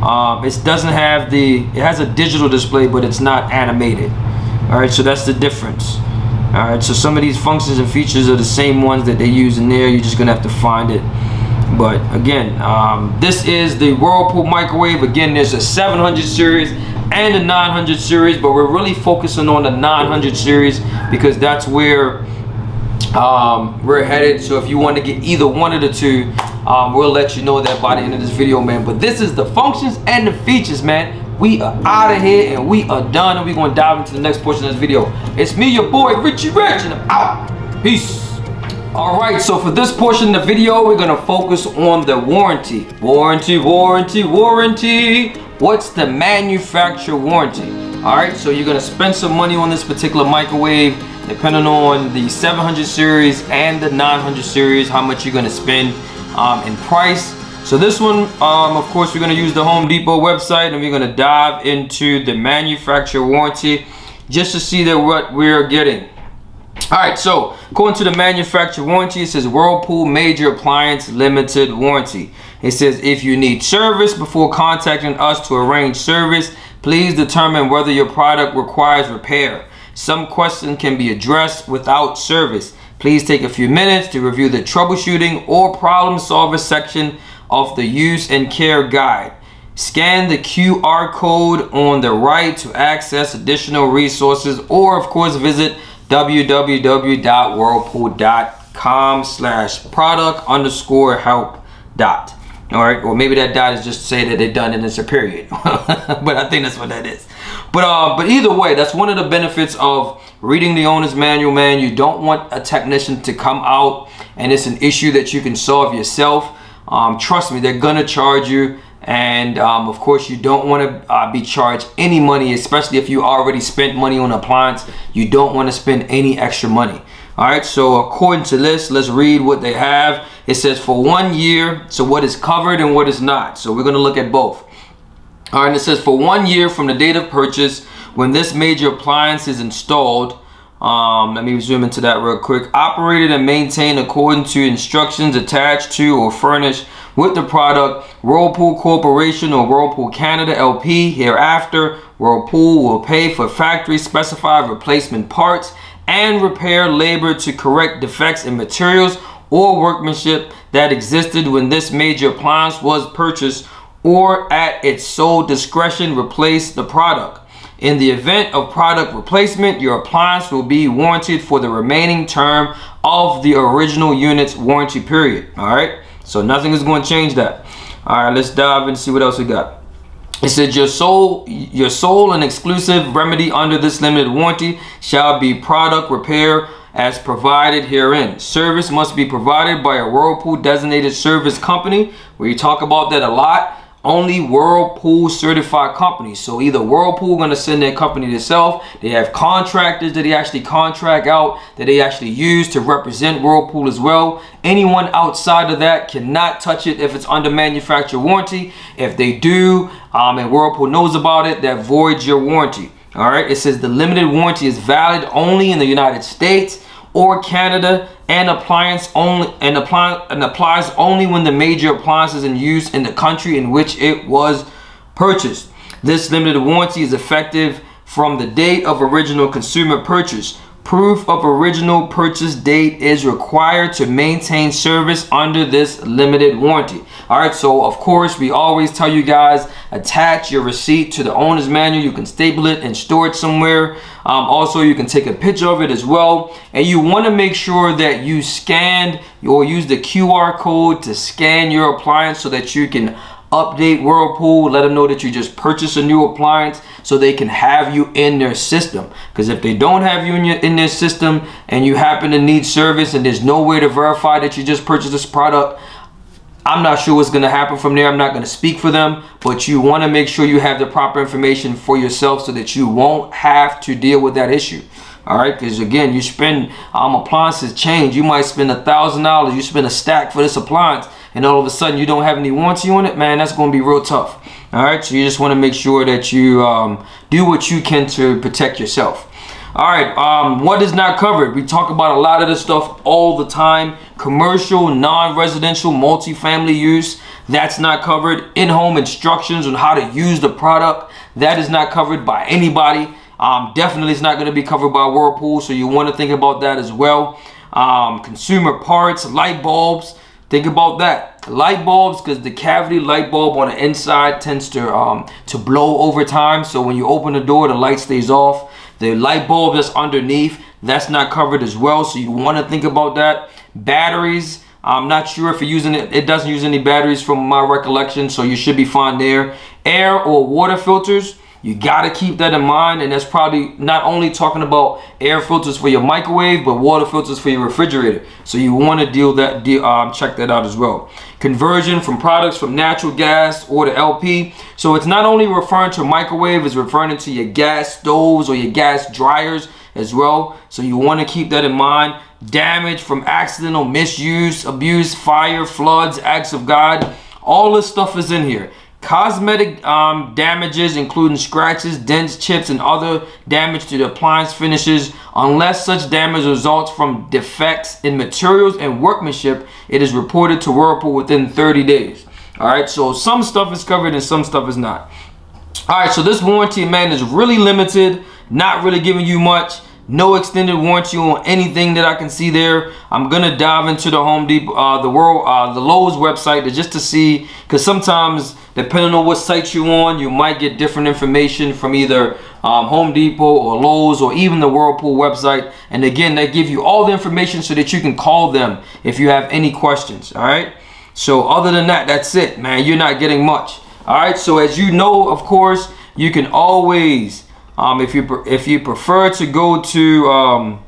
Um, it doesn't have the, it has a digital display, but it's not animated. All right, so that's the difference. All right, so some of these functions and features are the same ones that they use in there. You're just gonna have to find it. But again, um, this is the Whirlpool microwave. Again, there's a 700 series and a 900 series, but we're really focusing on the 900 series because that's where um, we're headed. So if you want to get either one of the two, um, we'll let you know that by the end of this video, man. But this is the functions and the features, man. We are out of here and we are done and we're going to dive into the next portion of this video. It's me, your boy, Richie Rich, and I'm out. Peace. Alright, so for this portion of the video, we're going to focus on the warranty. Warranty, warranty, warranty. What's the manufacturer warranty? Alright, so you're going to spend some money on this particular microwave depending on the 700 series and the 900 series, how much you're going to spend um, in price. So this one, um, of course, we're gonna use the Home Depot website and we're gonna dive into the manufacturer warranty just to see that what we're getting. All right, so according to the manufacturer warranty, it says Whirlpool Major Appliance Limited Warranty. It says if you need service before contacting us to arrange service, please determine whether your product requires repair. Some questions can be addressed without service. Please take a few minutes to review the troubleshooting or problem solver section of the use and care guide. Scan the QR code on the right to access additional resources or of course visit www.whirlpool.com slash product underscore help dot. All right, or maybe that dot is just to say that they're done and it's a period. (laughs) but I think that's what that is. But uh, but either way, that's one of the benefits of reading the owner's manual, man. You don't want a technician to come out and it's an issue that you can solve yourself. Um, trust me, they're gonna charge you. And um, of course, you don't want to uh, be charged any money, especially if you already spent money on appliance. You don't want to spend any extra money. All right, so according to this, let's read what they have. It says for one year, so what is covered and what is not. So we're gonna look at both. All right, it says for one year from the date of purchase, when this major appliance is installed, um, let me zoom into that real quick. Operated and maintained according to instructions attached to or furnished with the product, Whirlpool Corporation or Whirlpool Canada LP. Hereafter, Whirlpool will pay for factory specified replacement parts and repair labor to correct defects in materials or workmanship that existed when this major appliance was purchased or at its sole discretion replace the product. In the event of product replacement, your appliance will be warranted for the remaining term of the original unit's warranty period. All right, so nothing is going to change that. All right, let's dive and see what else we got. It says your sole, your sole and exclusive remedy under this limited warranty shall be product repair as provided herein. Service must be provided by a Whirlpool designated service company. We talk about that a lot only Whirlpool certified companies. So either Whirlpool gonna send their company to self, they have contractors that they actually contract out, that they actually use to represent Whirlpool as well. Anyone outside of that cannot touch it if it's under manufacturer warranty. If they do, um, and Whirlpool knows about it, that voids your warranty. All right, it says the limited warranty is valid only in the United States or Canada and appliance only and apply and applies only when the major appliance is in use in the country in which it was purchased. This limited warranty is effective from the date of original consumer purchase. Proof of original purchase date is required to maintain service under this limited warranty. All right, so of course, we always tell you guys, attach your receipt to the owner's manual. You can staple it and store it somewhere. Um, also, you can take a picture of it as well. And you want to make sure that you scanned or use the QR code to scan your appliance so that you can update Whirlpool, let them know that you just purchased a new appliance so they can have you in their system. Because if they don't have you in, your, in their system and you happen to need service and there's no way to verify that you just purchased this product, I'm not sure what's going to happen from there. I'm not going to speak for them, but you want to make sure you have the proper information for yourself so that you won't have to deal with that issue. All right, because again, you spend um, appliances change. You might spend a thousand dollars. You spend a stack for this appliance and all of a sudden you don't have any warranty on it, man, that's going to be real tough. All right, so you just want to make sure that you um, do what you can to protect yourself. All right, um, what is not covered? We talk about a lot of this stuff all the time. Commercial, non-residential, multi-family use, that's not covered. In-home instructions on how to use the product, that is not covered by anybody. Um, definitely it's not going to be covered by Whirlpool, so you want to think about that as well. Um, consumer parts, light bulbs, Think about that. Light bulbs, because the cavity light bulb on the inside tends to um, to blow over time. So when you open the door, the light stays off. The light bulb that's underneath, that's not covered as well. So you want to think about that. Batteries, I'm not sure if you're using it. It doesn't use any batteries from my recollection. So you should be fine there. Air or water filters. You got to keep that in mind. And that's probably not only talking about air filters for your microwave, but water filters for your refrigerator. So you want to deal that, deal, um, check that out as well. Conversion from products from natural gas or the LP. So it's not only referring to microwave, it's referring to your gas stoves or your gas dryers as well. So you want to keep that in mind. Damage from accidental misuse, abuse, fire, floods, acts of God All this stuff is in here. Cosmetic um, damages, including scratches, dents, chips, and other damage to the appliance finishes. Unless such damage results from defects in materials and workmanship, it is reported to Whirlpool within 30 days. All right, so some stuff is covered and some stuff is not. All right, so this warranty, man, is really limited, not really giving you much. No extended warranty on anything that I can see there. I'm gonna dive into the Home Depot, uh, the world, uh, the Lowe's website to, just to see, because sometimes depending on what site you're on, you might get different information from either um, Home Depot or Lowe's or even the Whirlpool website. And again, they give you all the information so that you can call them if you have any questions. All right. So other than that, that's it, man. You're not getting much. All right. So as you know, of course, you can always um, if you if you prefer to go to um,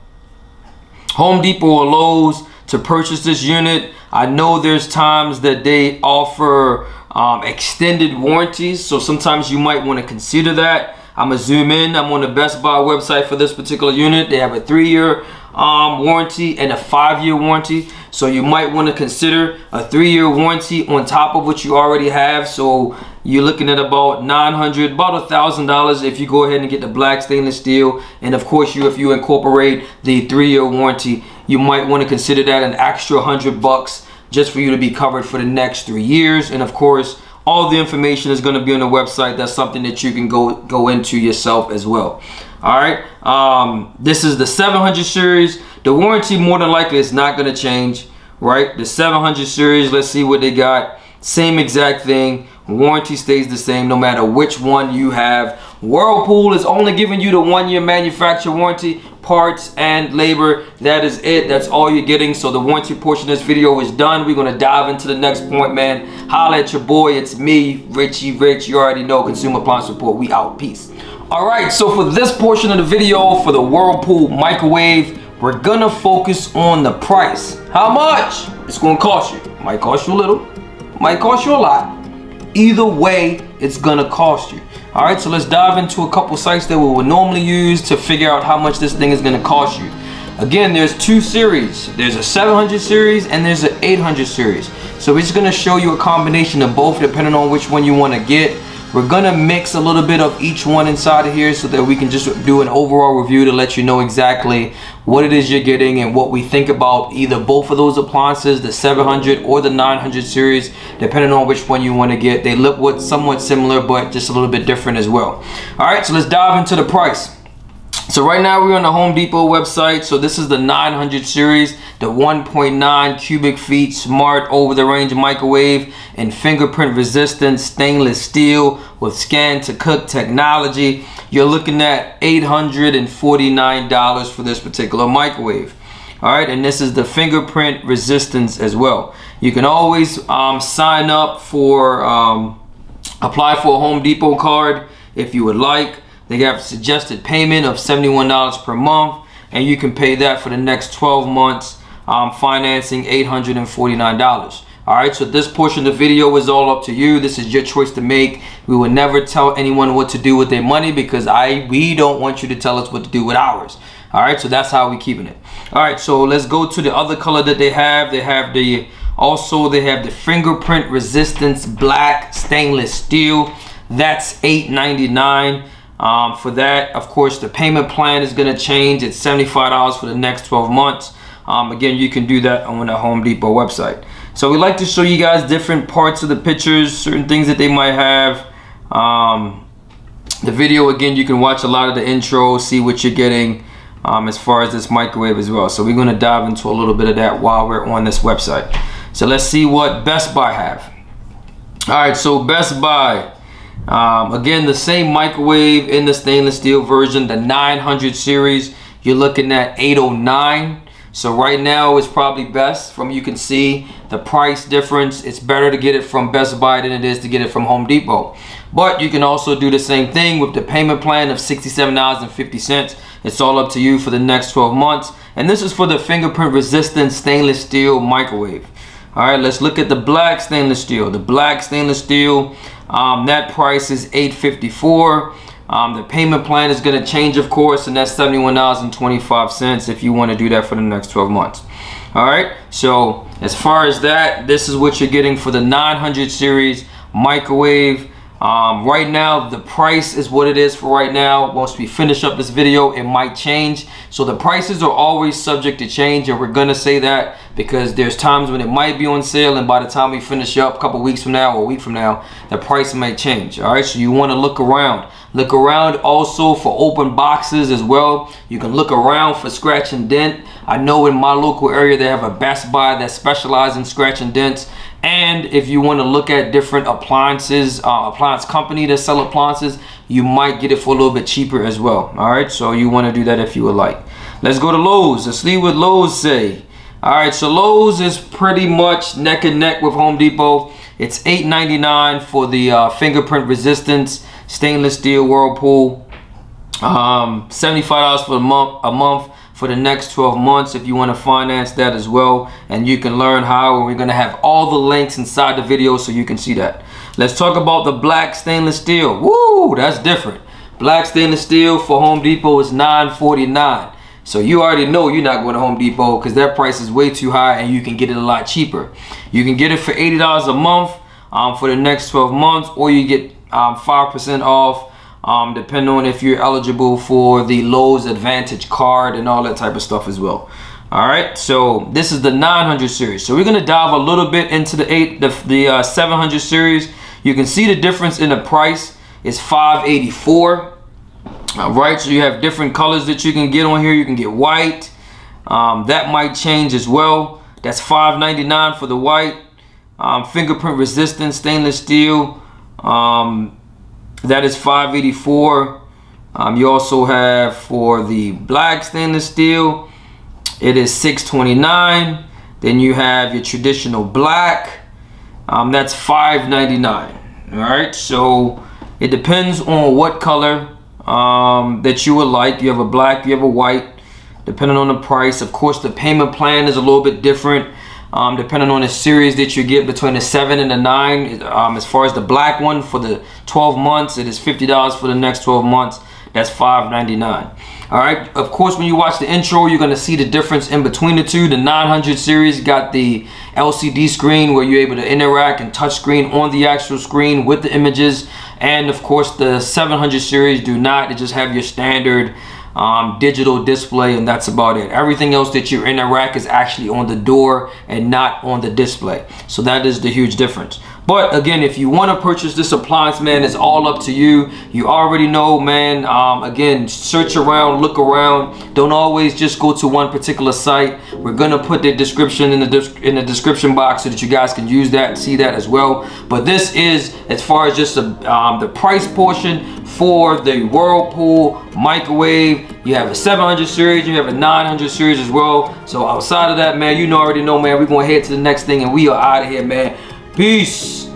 Home Depot or Lowe's to purchase this unit, I know there's times that they offer um, extended warranties, so sometimes you might want to consider that. I'm gonna zoom in. I'm on the Best Buy website for this particular unit. They have a three-year um, warranty and a five-year warranty. So you might want to consider a three-year warranty on top of what you already have. So you're looking at about 900 about a thousand dollars if you go ahead and get the black stainless steel and of course you if you incorporate the three-year warranty you might want to consider that an extra hundred bucks just for you to be covered for the next three years and of course all the information is going to be on the website. That's something that you can go go into yourself as well. All right? Um, this is the 700 series. The warranty more than likely is not going to change right? The 700 series let's see what they got. Same exact thing. Warranty stays the same no matter which one you have whirlpool is only giving you the one year manufacturer warranty parts and labor. That is it. That's all you're getting. So the warranty portion of this video is done. We're going to dive into the next point man. Holla at your boy. It's me richie rich. You already know. Consumer appliance report. We out. Peace. All right. So for this portion of the video for the whirlpool microwave we're gonna focus on the price. How much? It's gonna cost you. Might cost you a little. Might cost you a lot either way it's gonna cost you. All right so let's dive into a couple sites that we would normally use to figure out how much this thing is gonna cost you. Again there's two series. There's a 700 series and there's an 800 series. So we're just gonna show you a combination of both depending on which one you want to get we're gonna mix a little bit of each one inside of here so that we can just do an overall review to let you know exactly what it is you're getting and what we think about either both of those appliances, the 700 or the 900 series, depending on which one you wanna get. They look somewhat similar, but just a little bit different as well. All right, so let's dive into the price. So right now we're on the Home Depot website. So this is the 900 series, the 1.9 cubic feet smart over the range microwave and fingerprint resistant stainless steel with scan to cook technology. You're looking at $849 for this particular microwave. All right, and this is the fingerprint resistance as well. You can always um, sign up for, um, apply for a Home Depot card if you would like. They have suggested payment of $71 per month and you can pay that for the next 12 months um, financing $849. All right, so this portion of the video is all up to you. This is your choice to make. We will never tell anyone what to do with their money because I we don't want you to tell us what to do with ours. All right, so that's how we keeping it. All right, so let's go to the other color that they have. They have the also they have the fingerprint resistance black stainless steel. That's $8.99. Um, for that, of course, the payment plan is going to change. It's $75 for the next 12 months. Um, again, you can do that on the Home Depot website. So we like to show you guys different parts of the pictures, certain things that they might have. Um, the video, again, you can watch a lot of the intro, see what you're getting um, as far as this microwave as well. So we're going to dive into a little bit of that while we're on this website. So let's see what Best Buy have. All right, so Best Buy. Um, again, the same microwave in the stainless steel version, the 900 series. You're looking at 809. So right now it's probably best from you can see the price difference. It's better to get it from Best Buy than it is to get it from Home Depot. But you can also do the same thing with the payment plan of $67.50. It's all up to you for the next 12 months. And this is for the fingerprint resistant stainless steel microwave. All right, let's look at the black stainless steel. The black stainless steel um, that price is 854 um, the payment plan is going to change, of course, and that's $71.25 if you want to do that for the next 12 months. All right, so as far as that this is what you're getting for the 900 series microwave um, right now, the price is what it is for right now. Once we finish up this video, it might change. So the prices are always subject to change and we're gonna say that because there's times when it might be on sale and by the time we finish up a couple weeks from now or a week from now, the price might change. All right, so you wanna look around. Look around also for open boxes as well. You can look around for scratch and dent. I know in my local area they have a Best Buy that specializes in scratch and dents and if you want to look at different appliances uh, appliance company that sell appliances you might get it for a little bit cheaper as well all right so you want to do that if you would like let's go to Lowe's let's see what Lowe's say all right so Lowe's is pretty much neck and neck with Home Depot. It's $8.99 for the uh, fingerprint resistance stainless steel Whirlpool. Um, $75 for a month a month for the next 12 months if you want to finance that as well. And you can learn how and we're going to have all the links inside the video so you can see that. Let's talk about the black stainless steel. Woo, that's different. Black stainless steel for Home Depot is 9.49 so you already know you're not going to Home Depot because that price is way too high and you can get it a lot cheaper you can get it for $80 a month um, for the next 12 months or you get 5% um, off um, depending on if you're eligible for the Lowe's Advantage card and all that type of stuff as well. All right, so this is the 900 series. So we're gonna dive a little bit into the eight, the, the uh, 700 series. You can see the difference in the price. It's 584. All right, so you have different colors that you can get on here. You can get white. Um, that might change as well. That's 599 for the white. Um, fingerprint resistant stainless steel. Um, that is 584 um, you also have for the black stainless steel it is 629 then you have your traditional black um, that's 599 all right so it depends on what color um, that you would like you have a black you have a white depending on the price. Of course the payment plan is a little bit different um, depending on the series that you get between the 7 and the 9 um, as far as the black one for the 12 months it is $50 for the next 12 months. That's $5.99 all right of course when you watch the intro you're to see the difference in between the two. The 900 series got the LCD screen where you're able to interact and touch screen on the actual screen with the images. And of course the 700 series do not. They just have your standard um, digital display and that's about it. Everything else that you're interact is actually on the door and not on the display. So that is the huge difference but again if you want to purchase this appliance man it's all up to you you already know man um, again search around look around don't always just go to one particular site we're gonna put the description in the in the description box so that you guys can use that and see that as well but this is as far as just the, um, the price portion for the Whirlpool microwave. You have a 700 series, you have a 900 series as well. So outside of that, man, you know already know, man, we're gonna head to the next thing and we are out of here, man. Peace.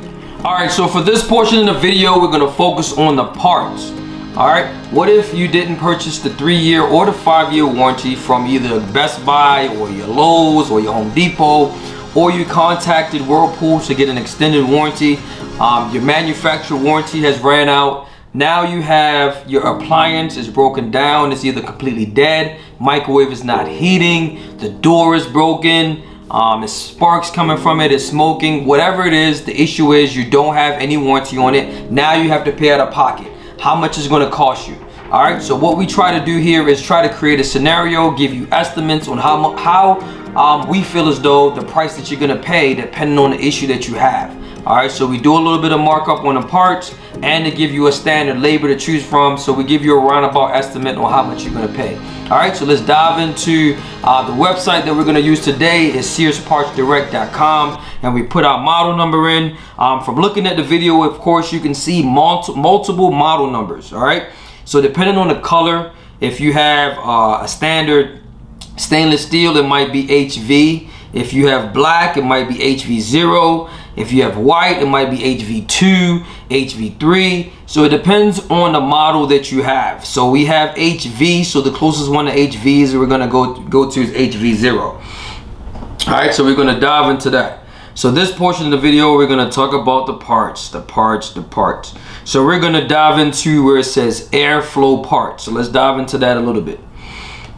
All right, so for this portion of the video, we're gonna focus on the parts. All right, what if you didn't purchase the three year or the five year warranty from either Best Buy or your Lowe's or your Home Depot, or you contacted Whirlpool to get an extended warranty. Um, your manufacturer warranty has ran out now you have your appliance is broken down. It's either completely dead, microwave is not heating, the door is broken, um, sparks coming from it, it's smoking, whatever it is, the issue is you don't have any warranty on it. Now you have to pay out of pocket. How much is gonna cost you? All right, so what we try to do here is try to create a scenario, give you estimates on how, how um, we feel as though the price that you're gonna pay depending on the issue that you have. All right, so we do a little bit of markup on the parts and to give you a standard labor to choose from. So we give you a roundabout estimate on how much you're gonna pay. All right, so let's dive into uh, the website that we're gonna use today is SearsPartsDirect.com and we put our model number in. Um, from looking at the video, of course, you can see multi multiple model numbers, all right? So depending on the color, if you have uh, a standard stainless steel, it might be HV. If you have black, it might be HV0. If you have white, it might be HV2, HV3. So it depends on the model that you have. So we have HV, so the closest one to HV is we're gonna go, go to is HV0. All right, so we're gonna dive into that. So this portion of the video, we're gonna talk about the parts, the parts, the parts. So we're gonna dive into where it says airflow parts. So let's dive into that a little bit.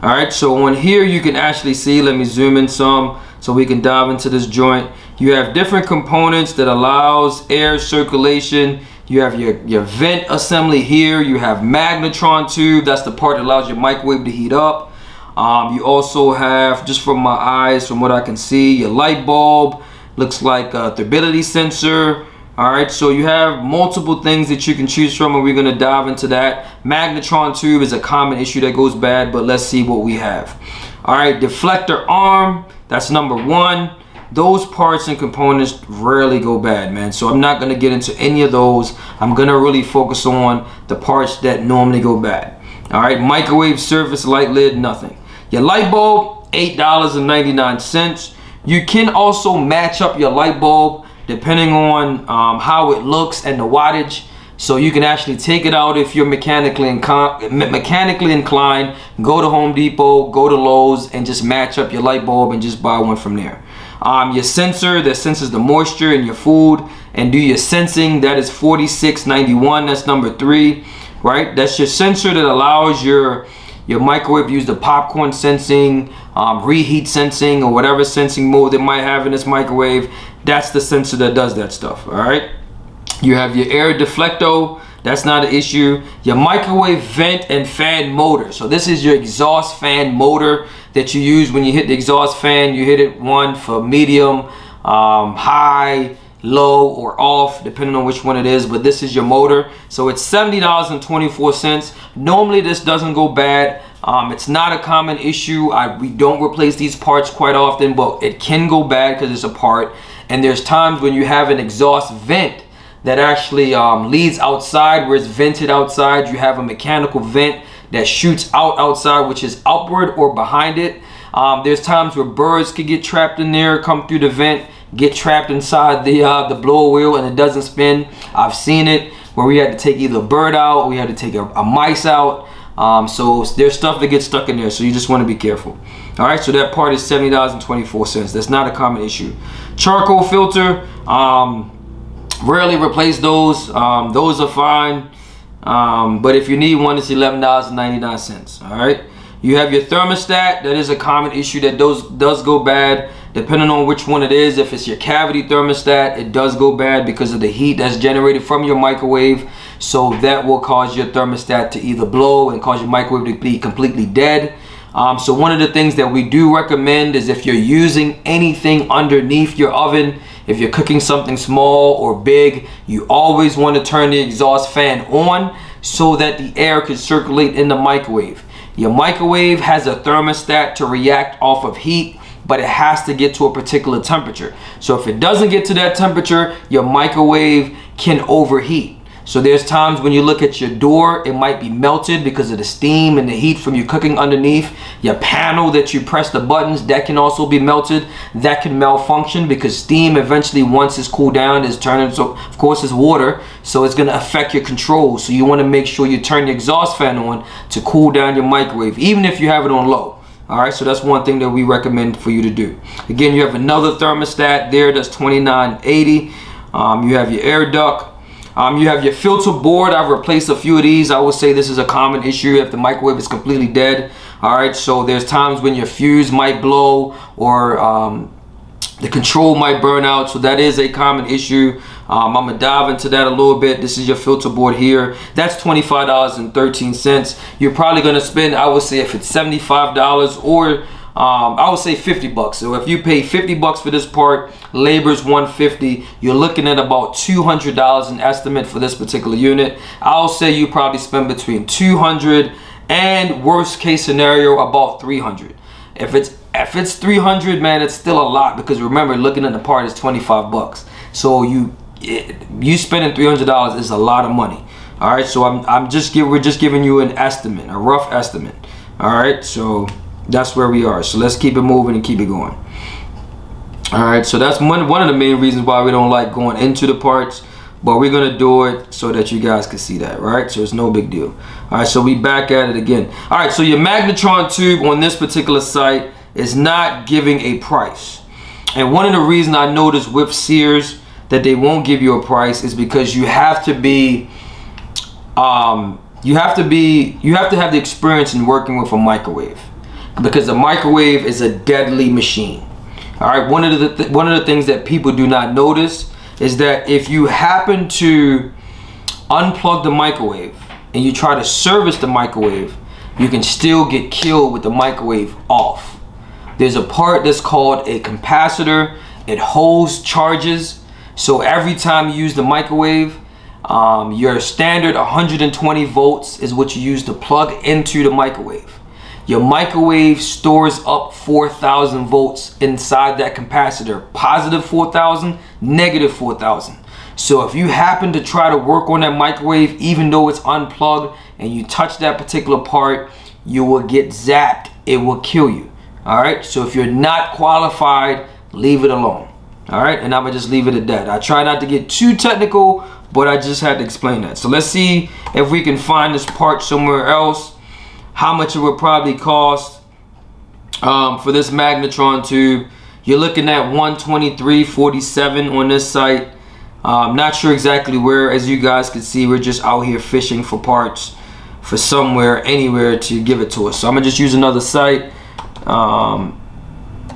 All right, so on here you can actually see, let me zoom in some. so we can dive into this joint. You have different components that allows air circulation. You have your, your vent assembly here. You have magnetron tube. That's the part that allows your microwave to heat up. Um, you also have, just from my eyes, from what I can see, your light bulb. Looks like a turbidity sensor. All right, so you have multiple things that you can choose from and we're gonna dive into that. Magnetron tube is a common issue that goes bad, but let's see what we have. All right, deflector arm, that's number one. Those parts and components rarely go bad, man. So I'm not gonna get into any of those. I'm gonna really focus on the parts that normally go bad. All right, microwave surface light lid, nothing. Your light bulb, $8.99. You can also match up your light bulb depending on um, how it looks and the wattage. So you can actually take it out if you're mechanically, mechanically inclined, go to Home Depot, go to Lowe's and just match up your light bulb and just buy one from there. Um, your sensor that senses the moisture in your food and do your sensing, that is 4691, that's number three, right? That's your sensor that allows your your microwave use the popcorn sensing, um, reheat sensing, or whatever sensing mode it might have in this microwave. That's the sensor that does that stuff, all right? You have your air deflecto, that's not an issue. Your microwave vent and fan motor. So this is your exhaust fan motor that you use when you hit the exhaust fan. You hit it one for medium, um, high, low or off depending on which one it is but this is your motor so it's $70.24 normally this doesn't go bad um, it's not a common issue I, we don't replace these parts quite often but it can go bad because it's a part and there's times when you have an exhaust vent that actually um, leads outside where it's vented outside you have a mechanical vent that shoots out outside which is upward or behind it um, there's times where birds could get trapped in there come through the vent get trapped inside the uh, the blower wheel and it doesn't spin. I've seen it where we had to take either a bird out, we had to take a, a mice out. Um, so there's stuff that gets stuck in there, so you just want to be careful. All right, so that part is $70.24. That's not a common issue. Charcoal filter, um, rarely replace those. Um, those are fine. Um, but if you need one, it's $11.99. All right. You have your thermostat. That is a common issue that does, does go bad depending on which one it is if it's your cavity thermostat it does go bad because of the heat that's generated from your microwave so that will cause your thermostat to either blow and cause your microwave to be completely dead um, so one of the things that we do recommend is if you're using anything underneath your oven if you're cooking something small or big you always want to turn the exhaust fan on so that the air can circulate in the microwave your microwave has a thermostat to react off of heat but it has to get to a particular temperature. So if it doesn't get to that temperature, your microwave can overheat. So there's times when you look at your door, it might be melted because of the steam and the heat from you cooking underneath. Your panel that you press the buttons, that can also be melted. That can malfunction because steam eventually, once it's cooled down, is turning, so of course it's water, so it's gonna affect your controls. So you wanna make sure you turn the exhaust fan on to cool down your microwave, even if you have it on low. All right, so that's one thing that we recommend for you to do. Again, you have another thermostat there that's 2980. Um, you have your air duct. Um, you have your filter board. I've replaced a few of these. I would say this is a common issue if the microwave is completely dead. All right, so there's times when your fuse might blow or um, the control might burn out. So that is a common issue. Um, I'm gonna dive into that a little bit. This is your filter board here. That's $25.13. You're probably gonna spend, I would say if it's $75 or um, I would say 50 bucks. So if you pay 50 bucks for this part, labor's 150, you're looking at about $200 in estimate for this particular unit. I'll say you probably spend between 200 and worst case scenario about 300. If it's if it's 300, man, it's still a lot because remember looking at the part is 25 bucks. So you it, you spending $300 is a lot of money. All right, so I'm, I'm just give, we're just giving you an estimate, a rough estimate. All right, so that's where we are. So let's keep it moving and keep it going. All right, so that's one, one of the main reasons why we don't like going into the parts, but we're gonna do it so that you guys can see that, right? So it's no big deal. All right, so we back at it again. All right, so your magnetron tube on this particular site is not giving a price. And one of the reasons I noticed with Sears that they won't give you a price is because you have to be um, you have to be you have to have the experience in working with a microwave because the microwave is a deadly machine All right, one of the th one of the things that people do not notice is that if you happen to unplug the microwave and you try to service the microwave, you can still get killed with the microwave off. There's a part that's called a capacitor. It holds charges. So every time you use the microwave, um, your standard 120 volts is what you use to plug into the microwave. Your microwave stores up 4,000 volts inside that capacitor. Positive 4,000, negative 4,000. So if you happen to try to work on that microwave, even though it's unplugged, and you touch that particular part, you will get zapped. It will kill you. All right. So if you're not qualified, leave it alone. All right. And I'm going to just leave it at that. I try not to get too technical, but I just had to explain that. So let's see if we can find this part somewhere else. How much it would probably cost um, for this magnetron tube. You're looking at 123.47 on this site. I'm um, not sure exactly where, as you guys can see, we're just out here fishing for parts for somewhere, anywhere to give it to us. So I'm gonna just use another site um,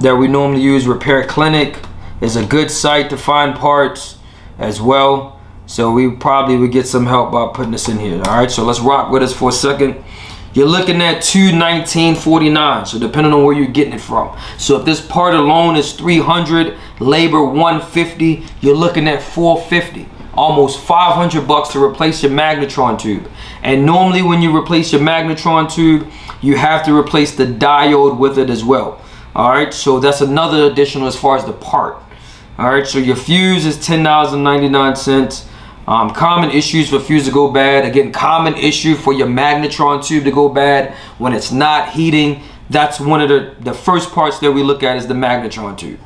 that we normally use. Repair Clinic is a good site to find parts as well. So we probably would get some help by putting this in here. All right, so let's rock with us for a second. You're looking at 219.49. So depending on where you're getting it from. So if this part alone is 300, labor 150, you're looking at 450 almost 500 bucks to replace your magnetron tube. And normally when you replace your magnetron tube, you have to replace the diode with it as well. All right, so that's another additional as far as the part. All right, so your fuse is $10.99. Um, common issues for fuse to go bad. Again, common issue for your magnetron tube to go bad when it's not heating. That's one of the, the first parts that we look at is the magnetron tube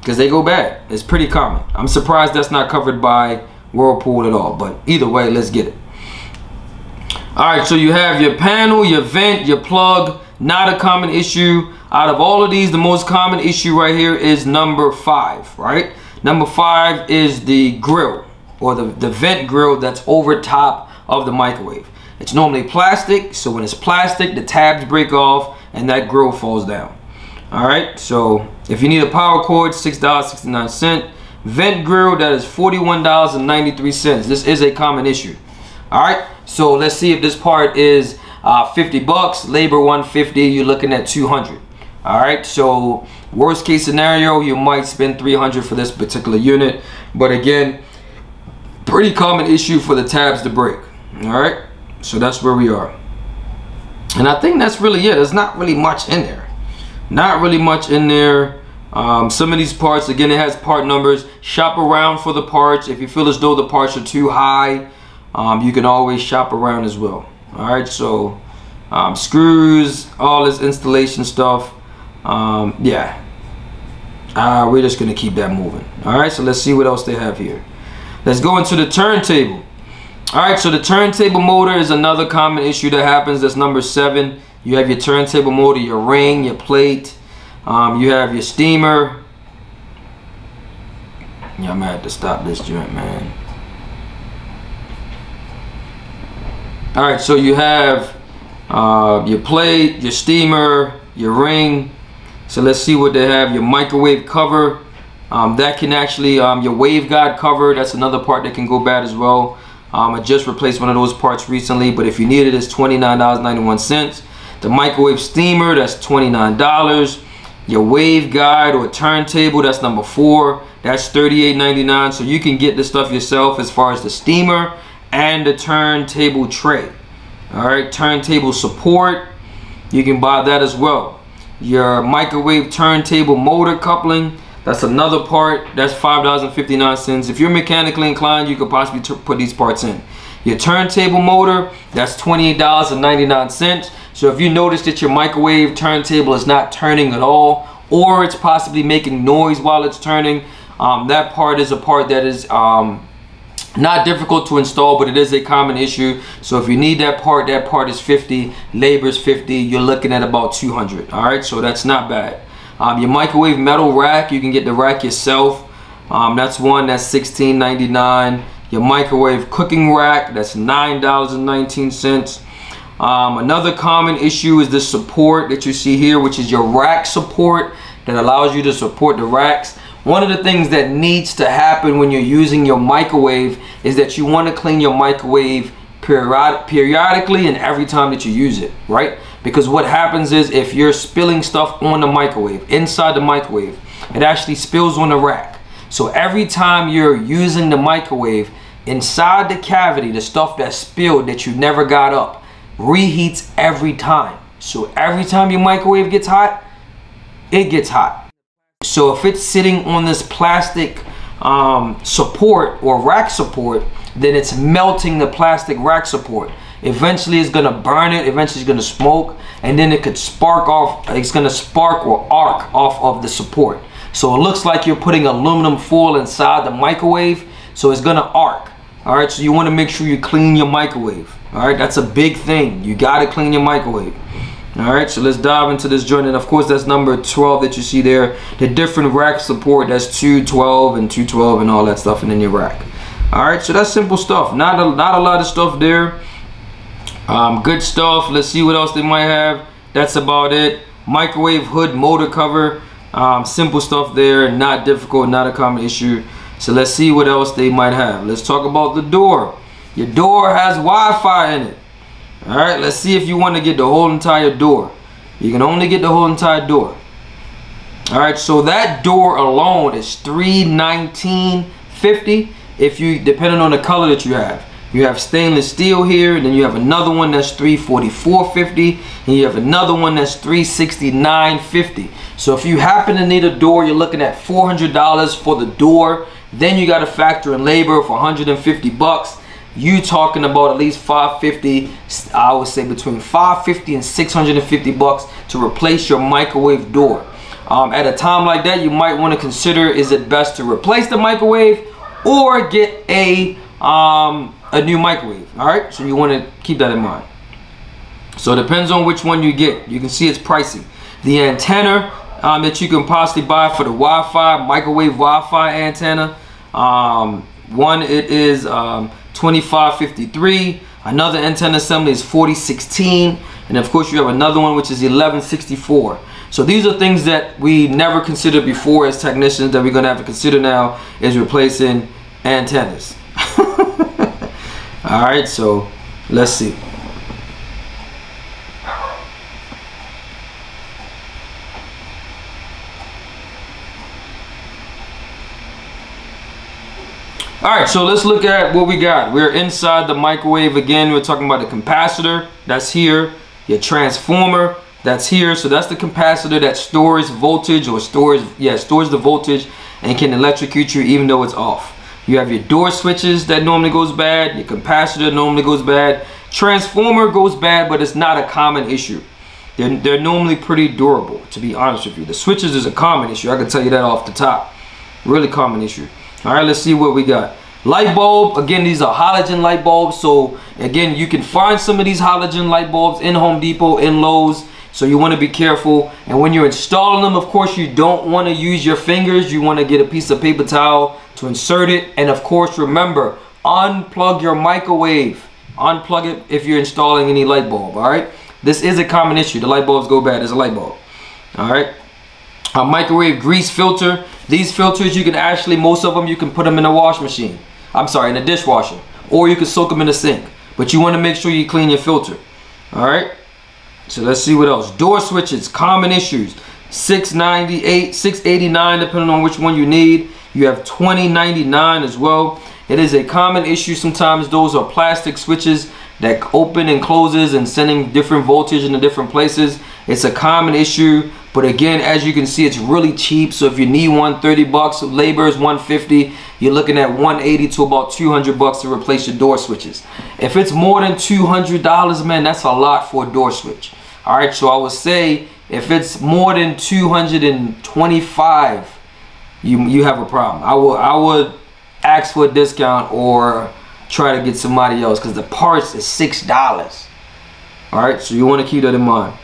because they go bad. It's pretty common. I'm surprised that's not covered by Whirlpool at all. But either way, let's get it. All right, so you have your panel, your vent, your plug. Not a common issue. Out of all of these, the most common issue right here is number five, right? Number five is the grill or the, the vent grill that's over top of the microwave. It's normally plastic, so when it's plastic, the tabs break off and that grill falls down. All right, so if you need a power cord, $6.69. Vent grill, that is $41.93. This is a common issue. All right, so let's see if this part is uh, 50 bucks, labor 150, you're looking at 200. All right, so worst case scenario, you might spend 300 for this particular unit. But again, pretty common issue for the tabs to break. All right, so that's where we are. And I think that's really it. There's not really much in there. Not really much in there. Um, some of these parts, again, it has part numbers. Shop around for the parts. If you feel as though the parts are too high, um, you can always shop around as well. All right, so um, screws, all this installation stuff. Um, yeah, uh, we're just gonna keep that moving. All right, so let's see what else they have here. Let's go into the turntable. All right, so the turntable motor is another common issue that happens. That's number seven. You have your turntable motor, your ring, your plate, um, you have your steamer. Yeah, I'm gonna have to stop this joint, man. All right, so you have uh, your plate, your steamer, your ring. So let's see what they have. Your microwave cover. Um, that can actually, um, your waveguide cover, that's another part that can go bad as well. Um, I just replaced one of those parts recently, but if you need it, it's $29.91. The microwave steamer, that's $29 your wave guide or turntable that's number four. That's $38.99 so you can get this stuff yourself as far as the steamer and the turntable tray. All right turntable support. You can buy that as well. Your microwave turntable motor coupling that's another part that's five dollars and 59 cents if you're mechanically inclined you could possibly put these parts in your turntable motor that's $28.99 so if you notice that your microwave turntable is not turning at all, or it's possibly making noise while it's turning, um, that part is a part that is um, not difficult to install, but it is a common issue. So if you need that part, that part is 50, labor is 50, you're looking at about 200. All right, so that's not bad. Um, your microwave metal rack, you can get the rack yourself. Um, that's one that's $16.99. Your microwave cooking rack, that's $9.19. Um, another common issue is the support that you see here, which is your rack support. that allows you to support the racks. One of the things that needs to happen when you're using your microwave is that you want to clean your microwave period periodically and every time that you use it, right? Because what happens is if you're spilling stuff on the microwave, inside the microwave, it actually spills on the rack. So every time you're using the microwave, inside the cavity, the stuff that spilled that you never got up, reheats every time. So every time your microwave gets hot, it gets hot. So if it's sitting on this plastic um, support or rack support, then it's melting the plastic rack support. Eventually it's gonna burn it, eventually it's gonna smoke, and then it could spark off, it's gonna spark or arc off of the support. So it looks like you're putting aluminum foil inside the microwave, so it's gonna arc. All right, so you wanna make sure you clean your microwave. All right, that's a big thing. You gotta clean your microwave. All right, so let's dive into this joint. And of course, that's number 12 that you see there. The different rack support, that's 212 and 212 and all that stuff in in your rack. All right, so that's simple stuff. Not a, not a lot of stuff there. Um, good stuff. Let's see what else they might have. That's about it. Microwave hood motor cover. Um, simple stuff there. Not difficult, not a common issue. So let's see what else they might have. Let's talk about the door. Your door has Wi-Fi in it. All right, let's see if you want to get the whole entire door. You can only get the whole entire door. All right, so that door alone is 319.50 if you depending on the color that you have. You have stainless steel here, and then you have another one that's 344.50, and you have another one that's 369.50. So if you happen to need a door, you're looking at $400 for the door. Then you got to factor in labor for 150 bucks you talking about at least 550 i would say between 550 and 650 bucks to replace your microwave door um, at a time like that you might want to consider is it best to replace the microwave or get a um, a new microwave all right so you want to keep that in mind. So it depends on which one you get. You can see it's pricey. The antenna um, that you can possibly buy for the Wi-Fi microwave Wi-Fi antenna um, one it is um, 2553 another antenna assembly is 4016 and of course you have another one which is 1164 so these are things that we never considered before as technicians that we're going to have to consider now is replacing antennas (laughs) all right so let's see All right, so let's look at what we got. We're inside the microwave again. We're talking about the capacitor that's here, your transformer that's here. So that's the capacitor that stores voltage or stores, yeah, stores the voltage and can electrocute you even though it's off. You have your door switches that normally goes bad. Your capacitor normally goes bad. Transformer goes bad, but it's not a common issue. They're, they're normally pretty durable, to be honest with you. The switches is a common issue. I can tell you that off the top. Really common issue. All right, let's see what we got. Light bulb, again, these are halogen light bulbs. So again, you can find some of these halogen light bulbs in Home Depot, in Lowe's. So you want to be careful. And when you're installing them, of course, you don't want to use your fingers. You want to get a piece of paper towel to insert it. And of course, remember, unplug your microwave. Unplug it if you're installing any light bulb, all right? This is a common issue. The light bulbs go bad. It's a light bulb, all right? A microwave grease filter. These filters, you can actually, most of them, you can put them in a wash machine. I'm sorry, in a dishwasher. Or you can soak them in the sink. But you want to make sure you clean your filter. Alright? So let's see what else. Door switches, common issues. 698, 689, depending on which one you need. You have 2099 as well. It is a common issue sometimes. Those are plastic switches that open and closes and sending different voltage into different places. It's a common issue. But again, as you can see, it's really cheap. So if you need one, 30 bucks, labor is 150. You're looking at 180 to about 200 bucks to replace your door switches. If it's more than $200, man, that's a lot for a door switch. All right, so I would say if it's more than 225, you you have a problem. I would I would ask for a discount or try to get somebody else because the parts is six dollars. All right, so you want to keep that in mind.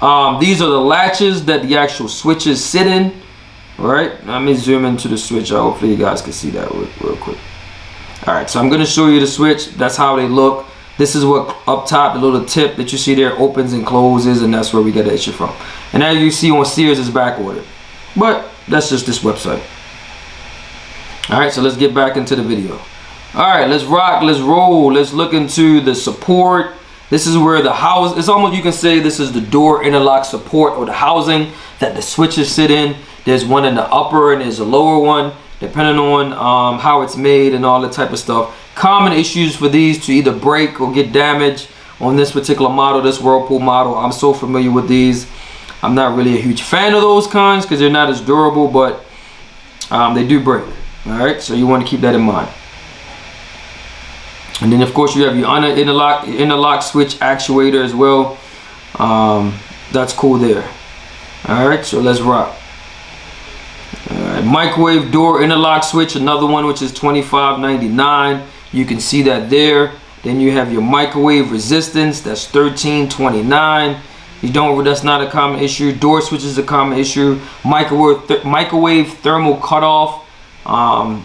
Um, these are the latches that the actual switches sit in. All right, let me zoom into the switch. Hopefully you guys can see that real, real quick. All right, so I'm gonna show you the switch. That's how they look. This is what up top, the little tip that you see there opens and closes, and that's where we get the issue from. And as you see on Sears, it's back ordered. But that's just this website. Alright, so let's get back into the video. Alright, let's rock, let's roll, let's look into the support. This is where the house, it's almost, you can say this is the door interlock support or the housing that the switches sit in. There's one in the upper and there's a lower one, depending on um, how it's made and all that type of stuff. Common issues for these to either break or get damaged on this particular model, this Whirlpool model. I'm so familiar with these. I'm not really a huge fan of those kinds because they're not as durable, but um, they do break. All right, so you want to keep that in mind. And then of course you have your interlock, interlock switch actuator as well. Um, that's cool there. All right, so let's rock. Right, microwave door interlock switch, another one which is $25.99. You can see that there. Then you have your microwave resistance, that's 13.29. You don't, that's not a common issue. Door switch is a common issue. Microwave, th microwave thermal cutoff. Um,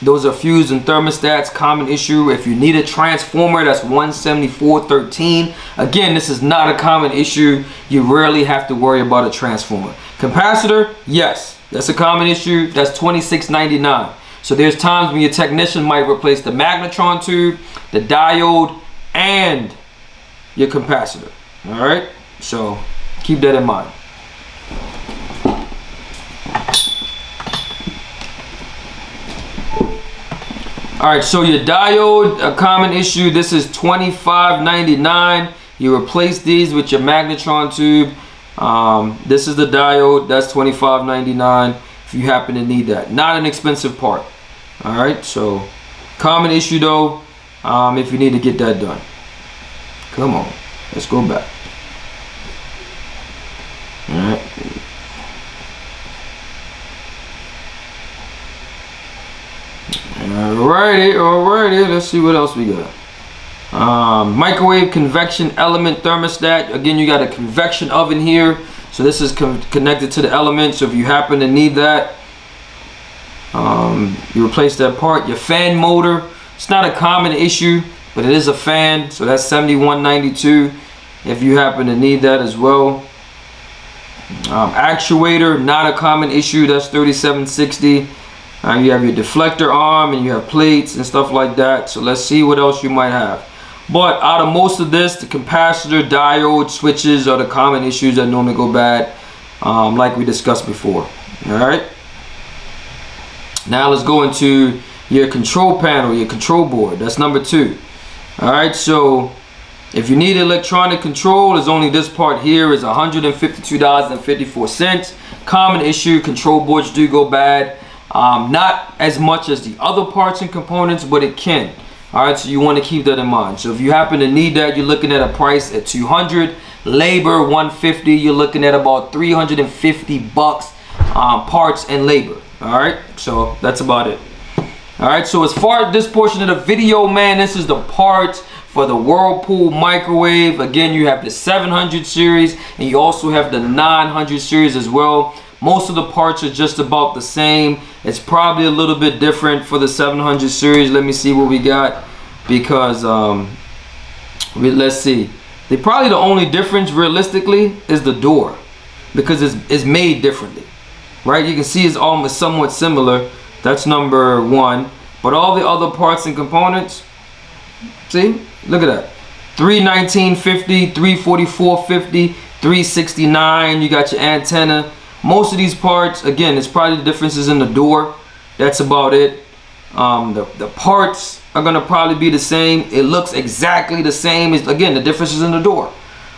those are fuse and thermostats, common issue. If you need a transformer, that's 174.13. Again, this is not a common issue. You rarely have to worry about a transformer. Capacitor, yes, that's a common issue. That's 26.99. So there's times when your technician might replace the magnetron tube, the diode, and your capacitor. All right, so keep that in mind. All right, so your diode, a common issue, this is $25.99. You replace these with your magnetron tube. Um, this is the diode, that's $25.99 if you happen to need that. Not an expensive part. All right, so common issue though, um, if you need to get that done. Come on, let's go back. Alrighty, alrighty. Let's see what else we got. Um, microwave convection element thermostat. Again, you got a convection oven here. So this is connected to the element. So if you happen to need that, um, you replace that part. Your fan motor. It's not a common issue, but it is a fan. So that's 71.92 if you happen to need that as well. Um, actuator, not a common issue. That's 37.60. Uh, you have your deflector arm and you have plates and stuff like that. So let's see what else you might have. But out of most of this, the capacitor, diode, switches are the common issues that normally go bad, um, like we discussed before. All right. Now let's go into your control panel, your control board. That's number two. All right. So if you need electronic control, there's only this part here is $152.54. Common issue, control boards do go bad. Um, not as much as the other parts and components, but it can. All right, so you want to keep that in mind. So if you happen to need that, you're looking at a price at 200. Labor 150. You're looking at about 350 bucks um, parts and labor. All right, so that's about it. All right, so as far as this portion of the video, man, this is the parts for the Whirlpool microwave. Again, you have the 700 series and you also have the 900 series as well. Most of the parts are just about the same. It's probably a little bit different for the 700 series. Let me see what we got because um, we, let's see. They probably the only difference realistically is the door because it's, it's made differently, right? You can see it's almost somewhat similar. That's number one. But all the other parts and components, see, look at that. 319.50, 344.50, 369. You got your antenna most of these parts again it's probably the differences in the door. That's about it. Um, the, the parts are gonna probably be the same. It looks exactly the same as again the differences in the door.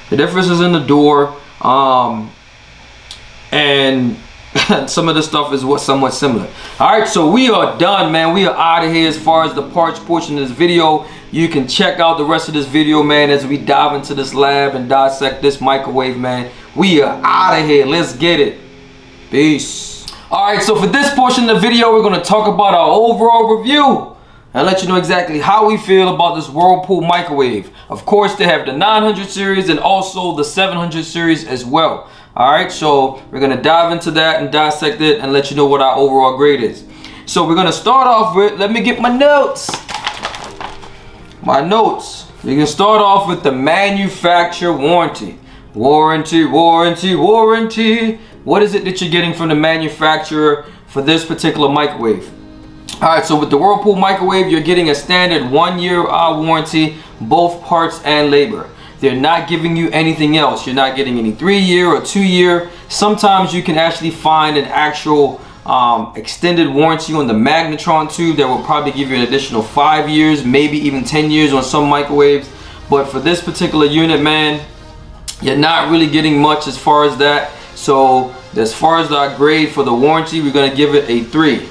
The differences in the door um, and (laughs) some of the stuff is what somewhat similar. All right so we are done man. We are out of here as far as the parts portion of this video. You can check out the rest of this video man as we dive into this lab and dissect this microwave man. We are out of here. Let's get it Peace. Alright, so for this portion of the video, we're going to talk about our overall review and let you know exactly how we feel about this Whirlpool microwave. Of course, they have the 900 series and also the 700 series as well. Alright, so we're going to dive into that and dissect it and let you know what our overall grade is. So we're going to start off with, let me get my notes. My notes. You can start off with the manufacturer warranty. Warranty, warranty, warranty what is it that you're getting from the manufacturer for this particular microwave? All right, so with the Whirlpool microwave, you're getting a standard one year uh, warranty, both parts and labor. They're not giving you anything else. You're not getting any three year or two year. Sometimes you can actually find an actual um, extended warranty on the Magnetron tube that will probably give you an additional five years, maybe even 10 years on some microwaves. But for this particular unit, man, you're not really getting much as far as that. So as far as the grade for the warranty, we're gonna give it a three.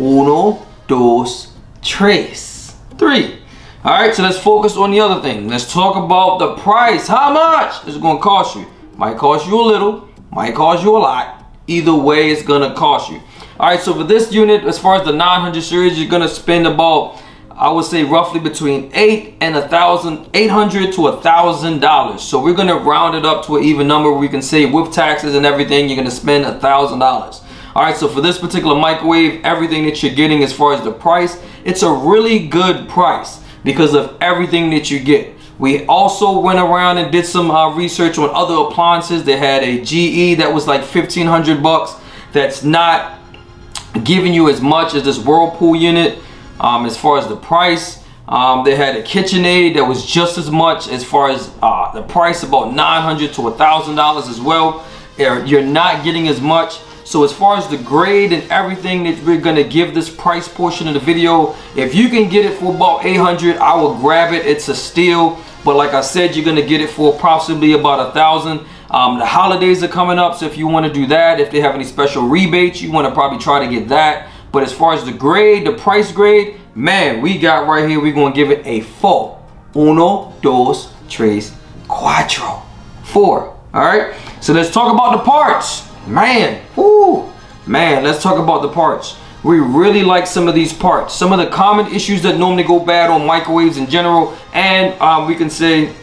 Uno, dos, tres. Three. All right, so let's focus on the other thing. Let's talk about the price. How much is it gonna cost you? Might cost you a little, might cost you a lot. Either way, it's gonna cost you. All right, so for this unit, as far as the 900 series, you're gonna spend about, I would say roughly between eight and a thousand, eight hundred to a thousand dollars. So we're gonna round it up to an even number. We can say with taxes and everything, you're gonna spend a thousand dollars. All right, so for this particular microwave, everything that you're getting as far as the price, it's a really good price because of everything that you get. We also went around and did some uh, research on other appliances. They had a GE that was like 1500 bucks. That's not giving you as much as this Whirlpool unit um, as far as the price. Um, they had a KitchenAid that was just as much as far as uh, the price, about 900 to a $1,000 as well. You're not getting as much. So as far as the grade and everything that we're gonna give this price portion of the video, if you can get it for about 800, I will grab it. It's a steal. But like I said, you're gonna get it for approximately about a thousand. Um, the holidays are coming up, so if you want to do that, if they have any special rebates, you want to probably try to get that. But as far as the grade, the price grade, man, we got right here, we're to give it a four. Uno, dos, tres, cuatro. Four. All right. So let's talk about the parts. Man, whoo, man, let's talk about the parts. We really like some of these parts. Some of the common issues that normally go bad on microwaves in general. And um, we can say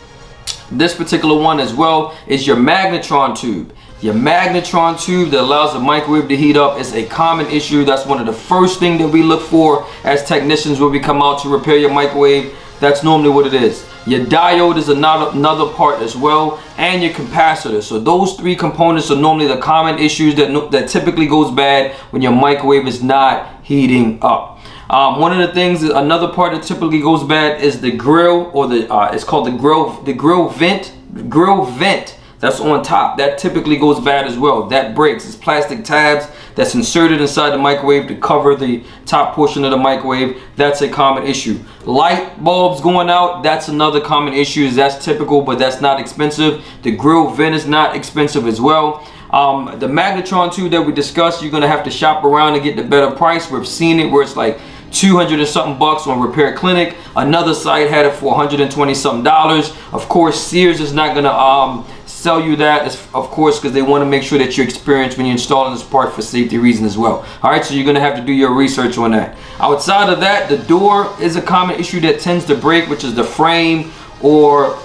this particular one as well is your magnetron tube. Your magnetron tube that allows the microwave to heat up is a common issue. That's one of the first things that we look for as technicians when we come out to repair your microwave. That's normally what it is. Your diode is another, another part as well, and your capacitor. So those three components are normally the common issues that, that typically goes bad when your microwave is not heating up. Um, one of the things, another part that typically goes bad is the grill or the, uh, it's called the grill, the grill vent, grill vent that's on top. That typically goes bad as well. That breaks. It's plastic tabs that's inserted inside the microwave to cover the top portion of the microwave. That's a common issue. Light bulbs going out, that's another common issue. That's typical, but that's not expensive. The grill vent is not expensive as well. Um, the Magnetron tube that we discussed, you're going to have to shop around to get the better price. We've seen it where it's like 200 and something bucks on Repair Clinic. Another site had it for 120 something dollars. Of course, Sears is not gonna um, sell you that, of course, because they want to make sure that you're experienced when you're installing this part for safety reasons as well. All right, so you're gonna have to do your research on that. Outside of that, the door is a common issue that tends to break, which is the frame or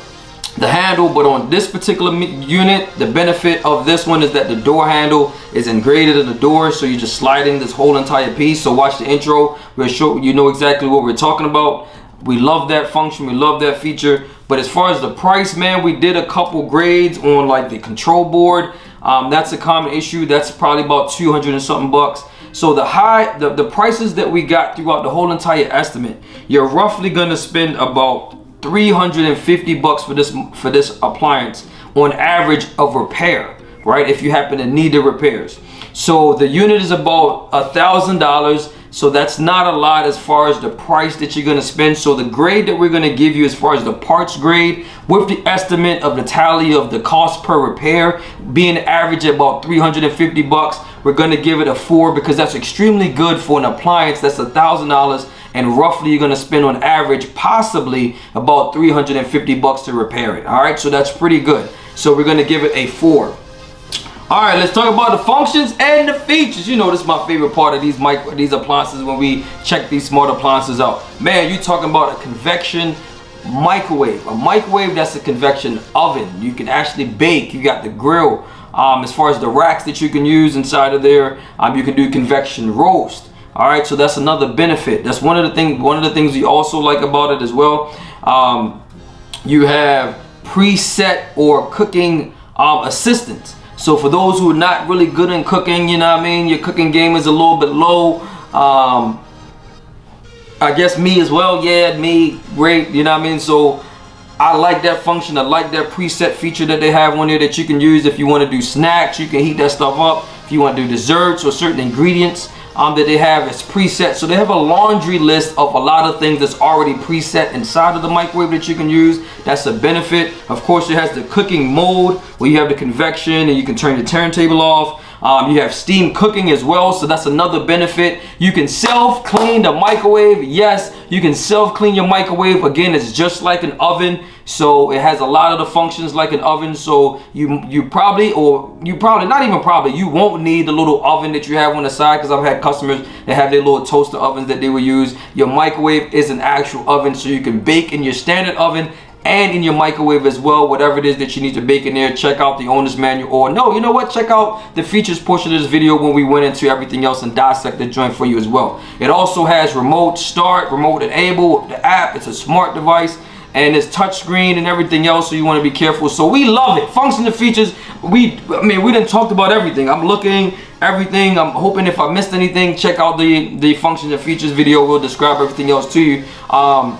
the handle but on this particular unit the benefit of this one is that the door handle is engraved in the door so you're just sliding this whole entire piece so watch the intro we'll show you know exactly what we're talking about we love that function we love that feature but as far as the price man we did a couple grades on like the control board. Um, that's a common issue that's probably about 200 and something bucks. So the high the, the prices that we got throughout the whole entire estimate you're roughly gonna spend about 350 bucks for this for this appliance on average of repair right if you happen to need the repairs. So the unit is about a thousand dollars so that's not a lot as far as the price that you're going to spend. So the grade that we're going to give you as far as the parts grade with the estimate of the tally of the cost per repair being average about 350 bucks we're going to give it a four because that's extremely good for an appliance. That's a thousand dollars and roughly you're gonna spend on average possibly about 350 bucks to repair it. All right so that's pretty good. So we're gonna give it a four all right let's talk about the functions and the features. You know this is my favorite part of these micro these appliances when we check these smart appliances out. Man you talking about a convection microwave. A microwave that's a convection oven. You can actually bake. You got the grill. Um, as far as the racks that you can use inside of there um, you can do convection roast. All right so that's another benefit. That's one of the things one of the things we also like about it as well. Um, you have preset or cooking um, assistance So for those who are not really good in cooking, you know what I mean, your cooking game is a little bit low. Um, I guess me as well, yeah, me, great, you know what I mean? So I like that function. I like that preset feature that they have on there that you can use if you want to do snacks. You can heat that stuff up. If you want to do desserts or certain ingredients um, that they have is preset. So they have a laundry list of a lot of things that's already preset inside of the microwave that you can use. That's a benefit. Of course, it has the cooking mode where you have the convection and you can turn the turntable off. Um, you have steam cooking as well, so that's another benefit. You can self-clean the microwave. Yes, you can self-clean your microwave. Again, it's just like an oven, so it has a lot of the functions like an oven. So you you probably, or you probably, not even probably, you won't need the little oven that you have on the side because I've had customers that have their little toaster ovens that they will use. Your microwave is an actual oven, so you can bake in your standard oven and in your microwave as well whatever it is that you need to bake in there check out the owner's manual or no you know what check out the features portion of this video when we went into everything else and dissect the joint for you as well it also has remote start remote enable the app it's a smart device and it's touchscreen and everything else so you want to be careful so we love it function and features we i mean we didn't talk about everything i'm looking everything i'm hoping if i missed anything check out the the functions and features video we'll describe everything else to you um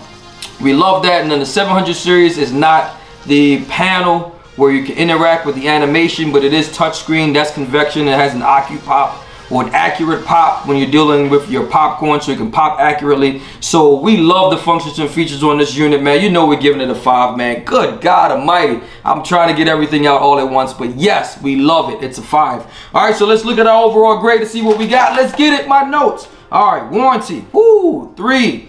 we love that. And then the 700 series is not the panel where you can interact with the animation, but it is touchscreen. That's convection. It has an OcuPop or an accurate pop when you're dealing with your popcorn so you can pop accurately. So we love the functions and features on this unit, man. You know we're giving it a five, man. Good God almighty. I'm trying to get everything out all at once, but yes, we love it. It's a five. All right, so let's look at our overall grade to see what we got. Let's get it, my notes. All right, warranty, woo, three.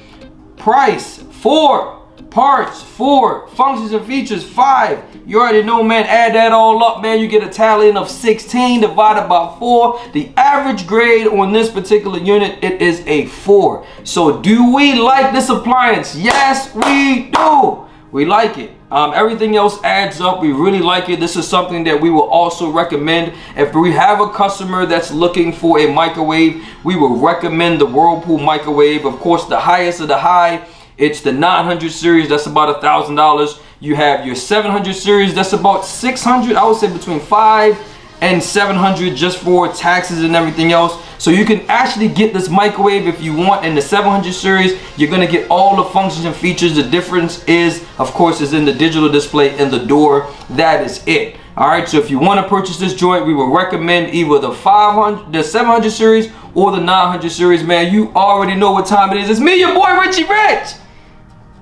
Price, four. Parts, four. Functions and features, five. You already know, man, add that all up, man. You get a tally of 16 divided by four. The average grade on this particular unit, it is a four. So do we like this appliance? Yes, we do. We like it. Um, everything else adds up. We really like it. This is something that we will also recommend. If we have a customer that's looking for a microwave, we will recommend the Whirlpool microwave. Of course, the highest of the high it's the 900 series, that's about a thousand dollars. You have your 700 series, that's about 600. I would say between five and 700 just for taxes and everything else. So you can actually get this microwave if you want in the 700 series. You're gonna get all the functions and features. The difference is, of course, is in the digital display in the door. That is it. All right, so if you want to purchase this joint, we would recommend either the 500, the 700 series or the 900 series, man. You already know what time it is. It's me, your boy, Richie Rich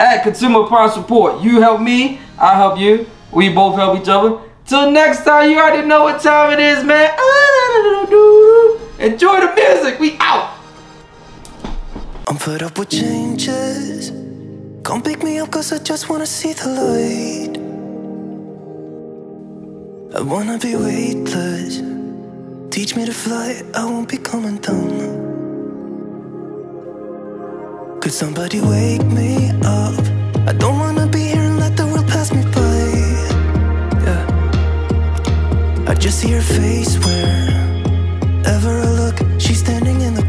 at Consumer Prime Support. You help me, I help you. We both help each other. Till next time, you already know what time it is, man. Ah, Enjoy the music. We out. I'm fed up with changes. Come pick me up cause I just wanna see the light. I wanna be weightless. Teach me to fly, I won't be coming down. Could somebody wake me up? I don't wanna be here and let the world pass me by. Yeah. I just see her face wherever I look. She's standing in the.